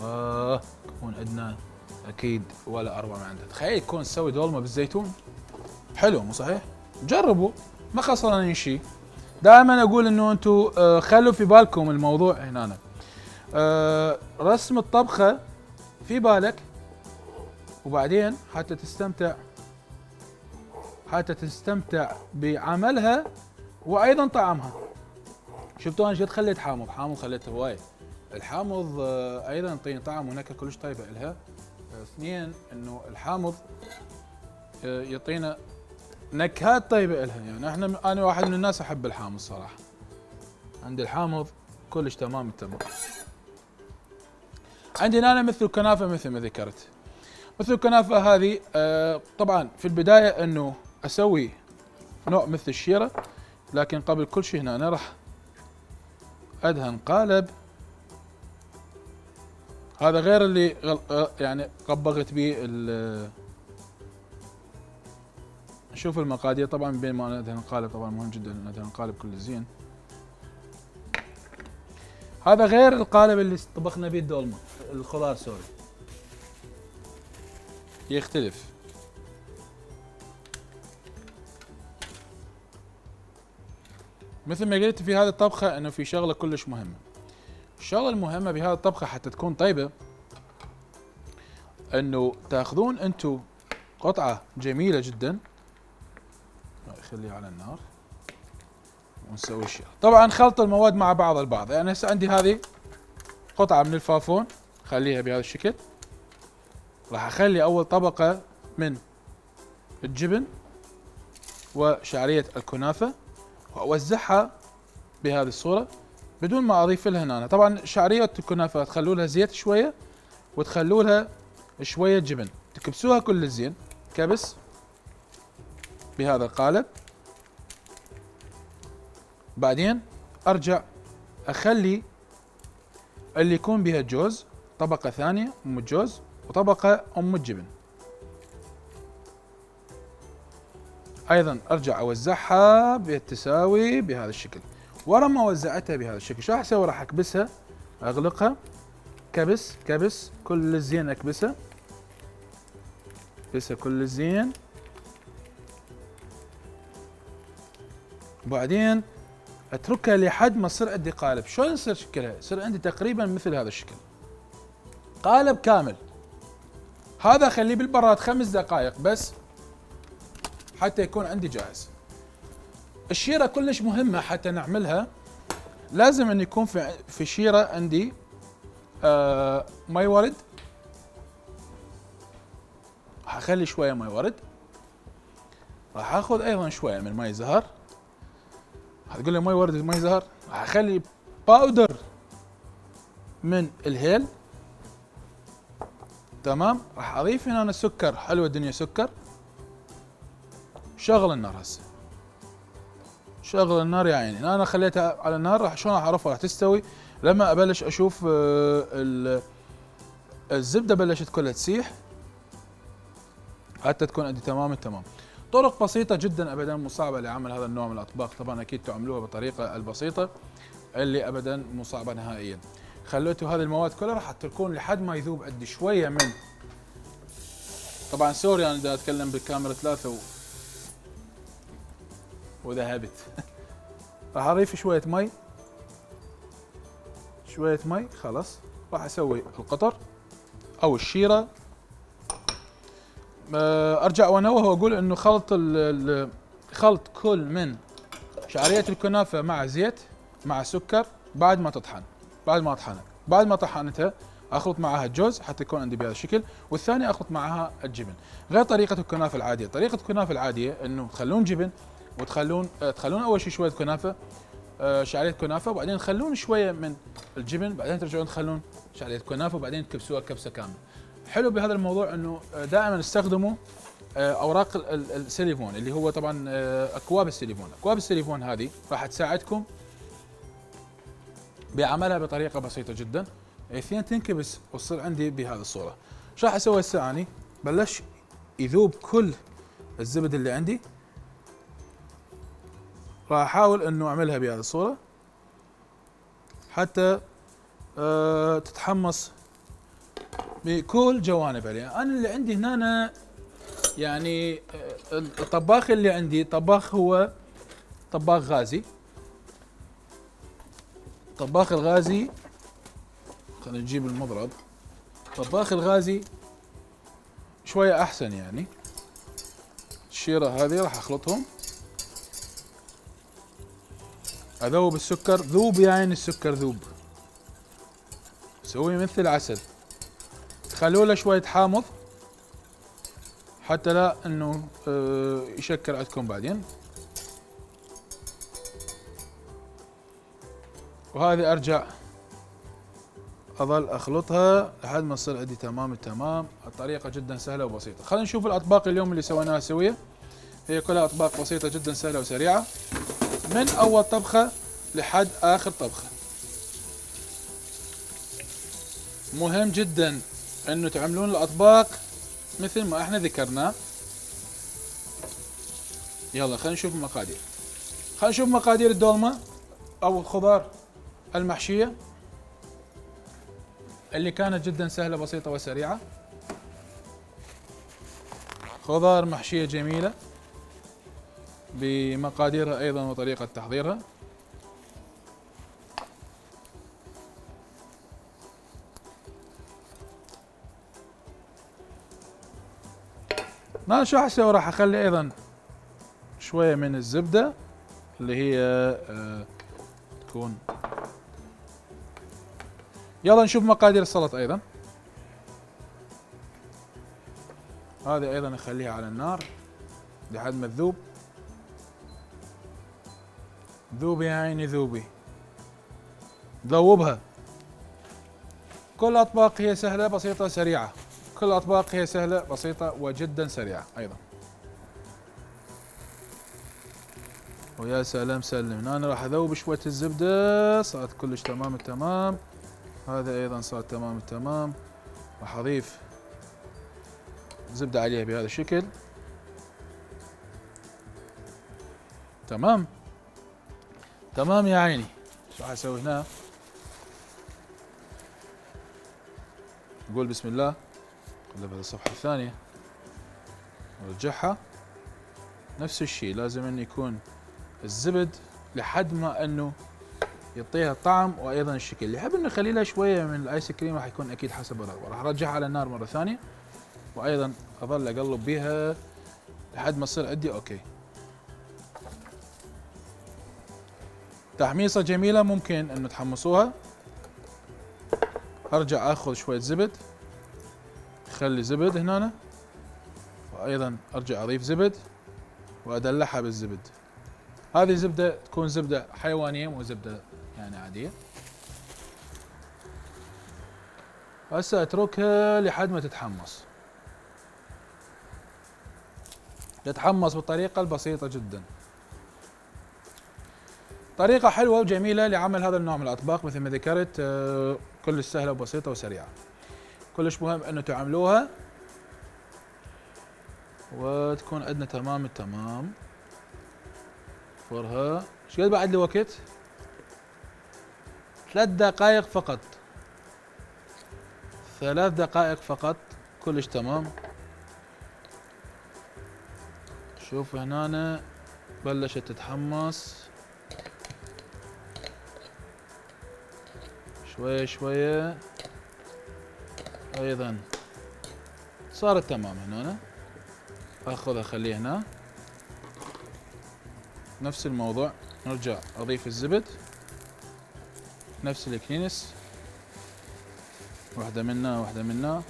آه يكون عندنا أكيد ولا أروع من عنده تخيل يكون تسوي دولمة بالزيتون؟ حلو مو صحيح؟ جربوا ما خسرنا شيء. دائما أقول إنه أنتم آه خلوا في بالكم الموضوع هنا آه رسم الطبخة في بالك وبعدين حتى تستمتع حتى تستمتع بعملها وأيضا طعمها. شفتوا أنا شد خليت حامض؟ حامض خليته هواي. الحامض آه، أيضا يعطيني طعم ونكهة كلش طيبة لها آه، اثنين إنه الحامض يعطينا نكهات طيبة لها يعني إحنا أنا واحد من الناس أحب الحامض صراحة. عندي الحامض كلش تمام التمام عندنا أنا مثل الكنافة مثل ما ذكرت. مثل الكنافة هذه طبعا في البداية إنه أسوي نوع مثل الشيرة لكن قبل كل شيء هنا أنا راح أدهن قالب. هذا غير اللي غل... يعني قبغت به نشوف المقادير طبعا بين ما ندهن القالب طبعا مهم جدا ندهن القالب كل زين. هذا غير القالب اللي طبخنا به الدولمة الخضار سوري. يختلف. مثل ما قلت في هذه الطبخة إنه في شغلة كلش مهمة. الشغلة المهمة بهذه الطبخة حتى تكون طيبة إنه تأخذون أنتم قطعة جميلة جدا خليها على النار. ونسوي شيء طبعا خلط المواد مع بعض البعض. يعني هسه عندي هذه قطعة من الفافون خليها بهذا الشكل. راح أخلي أول طبقة من الجبن وشعرية الكنافة وأوزعها بهذه الصورة بدون ما أضيف لها هنا. طبعا شعرية الكنافة تخلوا لها زيت شوية وتخلوا لها شوية جبن. تكبسوها كل زين. كبس. بهذا القالب. بعدين أرجع أخلي اللي يكون بها الجوز طبقة ثانية أم الجوز وطبقة أم الجبن. أيضا أرجع أوزعها بالتساوي بهذا الشكل. ورا ما وزعتها بهذا الشكل شو راح أسوي؟ راح أكبسها أغلقها كبس كبس كل الزين اكبسها كبسها كل الزين. وبعدين اتركها لحد ما تصير عندي قالب. شلون يصير شكلها؟ يصير عندي تقريبا مثل هذا الشكل. قالب كامل. هذا خليه بالبراد خمس دقائق بس حتى يكون عندي جاهز. الشيرة كلش مهمة حتى نعملها. لازم إن يكون في في شيرة عندي. آه مي ورد. أخلي شوية مي ورد. راح آخذ أيضا شوية من مي زهر. هتقول لي مي ورد مي زهر. اخلي powder من الهيل. تمام؟ راح أضيف هنا السكر. حلوة الدنيا سكر. شغل النار هسه. شغل النار يا عيني. أنا خليتها على النار. راح شلون أعرفها؟ راح تستوي. لما أبلش أشوف آه، الزبدة بلشت كلها تسيح. حتى تكون عندي تمام التمام. طرق بسيطة جدا ابدا مو صعبة لعمل هذا النوع من الأطباق. طبعا أكيد تعملوها بالطريقة البسيطة اللي ابدا مو صعبة نهائيا. خليتوا هذه المواد كلها راح تتركون لحد ما يذوب عندي شوية من طبعا sorry أنا أتكلم بالكاميرا ثلاثة وذهبت. راح أضيف شوية مي. شوية مي خلاص. راح أسوي القطر أو الشيرة. أرجع وانوه واقول إنه خلط خلط كل من شعرية الكنافة مع زيت مع سكر بعد ما تطحن بعد ما طحنت. بعد ما طحنتها أخلط معها الجوز حتى يكون عندي بهذا الشكل والثاني أخلط معها الجبن. غير طريقة الكنافة العادية. طريقة الكنافة العادية إنه تخلون جبن وتخلون آه، تخلون أول شيء شوية كنافة آه، شعرية كنافة وبعدين تخلون شوية من الجبن بعدين ترجعون تخلون شعرية كنافة وبعدين تكبسوها كبسة كاملة. حلو بهذا الموضوع إنه آه، دائما استخدموا أوراق السيليفون اللي هو طبعا أكواب السيليفون. أكواب السيليفون هذه راح تساعدكم بعملها بطريقة بسيطة جدا. إثنين تنكبس وتصير عندي بهذه الصورة. شو راح أسوي هسه اني بلش يذوب كل الزبد اللي عندي. راح أحاول إنه أعملها بهذه الصورة حتى تتحمص بكل جوانب عليها. أنا اللي عندي هنا أنا يعني الطباخ اللي عندي طباخ هو طباخ غازي. طباخ الغازي خلينا نجيب المضرب. طباخ الغازي شوية أحسن يعني. الشيرة هذه راح أخلطهم. أذوب السكر ذوب يا عين السكر ذوب. سوي مثل عسل. خلوا له شوية حامض حتى لا إنه آه، يشكر عندكم بعدين. وهذه أرجع أظل أخلطها لحد ما تصير عندي تمام التمام. الطريقة جدا سهلة وبسيطة. خلينا نشوف الأطباق اليوم اللي سويناها سوية. هي كلها أطباق بسيطة جدا سهلة وسريعة. من أول طبخة لحد آخر طبخة. مهم جدا. أنه تعملون الأطباق مثل ما إحنا ذكرنا. يلا خلينا نشوف المقادير خلينا نشوف مقادير الدولمة أو الخضار المحشية اللي كانت جدا سهلة بسيطة وسريعة. خضار محشية جميلة بمقاديرها أيضا وطريقة تحضيرها. أنا شو حسوي راح أخلي أيضا شوية من الزبدة اللي هي آه تكون. يلا نشوف مقادير السلطة أيضا. هذه أيضا نخليها على النار لحد ما تذوب. ذوبي يا عيني ذوبي. ذوبها. كل الاطباق هي سهلة بسيطة سريعة. كل الأطباق هي سهلة بسيطة وجدا سريعة أيضا. ويا سلام سلم. أنا راح أذوب شوية الزبدة صارت كلش تمام التمام. هذا أيضا صار تمام التمام. راح أضيف زبدة عليها بهذا الشكل. تمام. تمام يا عيني. شو راح أسوي هنا؟ نقول بسم الله. نقلبها للصفحة الثانية. نرجعها نفس الشيء لازم انه يكون الزبد لحد ما أنه يعطيها طعم وأيضا الشكل. اللي يحب أنه يخلي لها شوية من الآيس كريم راح يكون أكيد حسب الرغبة. راح أرجعها على النار مرة ثانية وأيضا أظل أقلب بها لحد ما تصير عندي أوكي. تحميصة جميلة ممكن انه تحمصوها. أرجع آخذ شوية زبد. خلي زبد هنا وأيضا أرجع أضيف زبد وأدلعها بالزبد. هذه زبدة تكون زبدة حيوانية مو زبدة يعني عادية. هسه أتركها لحد ما تتحمص. تتحمص بالطريقة البسيطة جدا. طريقة حلوة وجميلة لعمل هذا النوع من الأطباق مثل ما ذكرت آه، كلش سهلة وبسيطة وسريعة. كلش مهم إنه تعملوها. وتكون عندنا تمام التمام. فرها. إيش قد بعد لي ثلاث دقائق فقط. ثلاث دقائق فقط. كلش تمام. شوف هنا بلشت تتحمص. شوية شوية. أيضا. صارت تمام هنا. اخذ اخليه هنا. نفس الموضوع. نرجع أضيف الزبد. نفس الكنينس. واحدة منا واحدة منا.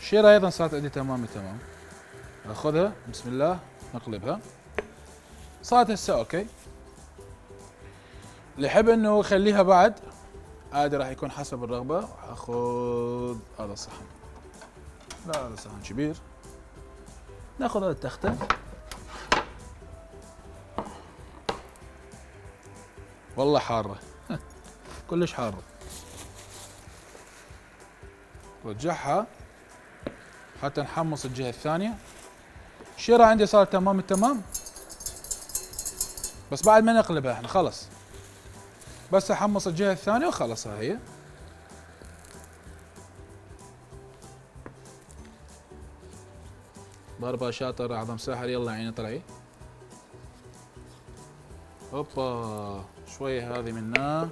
الشيرة أيضا صارت عندي تمام تمام. آخذها. بسم الله. نقلبها. صارت هسه أوكي. اللي يحب إنه يخليها بعد عادي راح يكون حسب الرغبة. راح أخذ هذا الصحن. لا هذا صحن كبير. ناخذ هذا التختة. والله حارة. كلش حارة. رجعها. حتى نحمص الجهة الثانية. الشيرة عندي صار تمام التمام. بس بعد ما نقلبها إحنا خلص. بس احمص الجهة الثانية وخلص هي. ضربة شاطر اعظم ساحر. يلا عيني طلعي هوبا شوية هذه منا.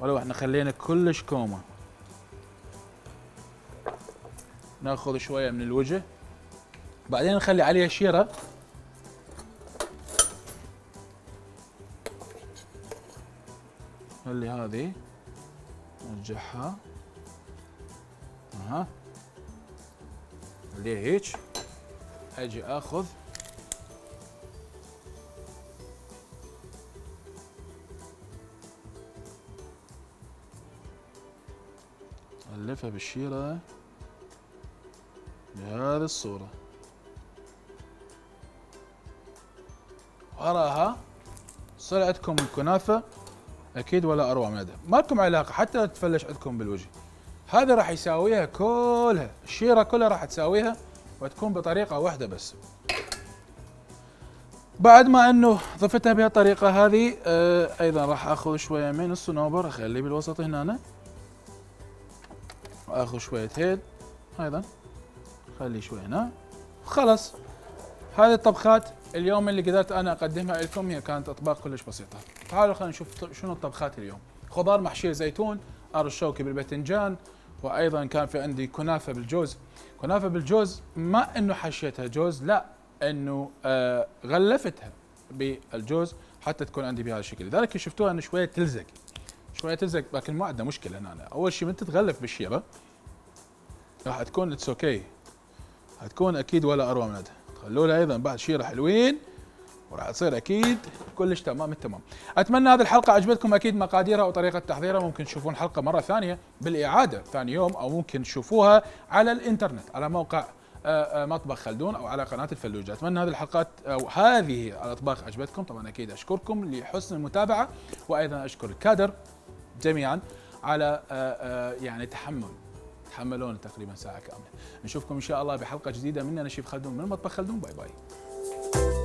ولو إحنا خلينا كلش كومة. ناخذ شوية من الوجه. بعدين نخلي عليها شيرة. هذه. نرجعها. أها. خليها هيك. أجي أخذ. ألفها بالشيرة. بهذه الصورة. وراها. صار عندكم الكنافه أكيد ولا أروع من هذا. ما لكم علاقة حتى تفلش عندكم بالوجه. هذا راح يساويها كلها. الشيرة كلها راح تساويها وتكون بطريقة واحدة بس. بعد ما إنه ضفتها بهالطريقة هذه آه أيضا راح أخذ شوية من الصنوبر. اخليه بالوسط هنا واخذ شوية هيل أيضا. خلي شوي هنا. خلص هذه الطبخات اليوم اللي قدرت أنا أقدمها لكم هي كانت أطباق كلش بسيطة. تعالوا خلينا نشوف شنو الطبخات اليوم. خضار محشية زيتون أرضي شوكي بالباذنجان وأيضا كان في عندي كنافة بالجوز. كنافة بالجوز ما إنه حشيتها جوز لا إنه آه غلفتها بالجوز حتى تكون عندي بهذا الشكل. لذلك شفتوها إنه شوية تلزق. شوية تلزق لكن ما عندنا مشكلة هنا. أول شيء من تتغلف بالشيرة راح تكون it's okay حتكون أكيد ولا اروع من هذا خلوا لها أيضا بعد شيره حلوين وراح تصير أكيد كلش تمام التمام. أتمنى هذه الحلقة عجبتكم أكيد مقاديرها وطريقة تحضيرها. ممكن تشوفون حلقة مرة ثانية بالإعادة ثاني يوم أو ممكن تشوفوها على الإنترنت على موقع آه، آه، مطبخ خلدون أو على قناة الفلوجة. أتمنى هذه الحلقات أو هذه الأطباق عجبتكم طبعا أكيد أشكركم لحسن المتابعة وأيضا أشكر الكادر جميعا على آه، يعني تحمل. تحملونا تقريبا ساعة كاملة. نشوفكم إن شاء الله بحلقة جديدة. من نشيف خلدون من مطبخ خلدون. باي باي.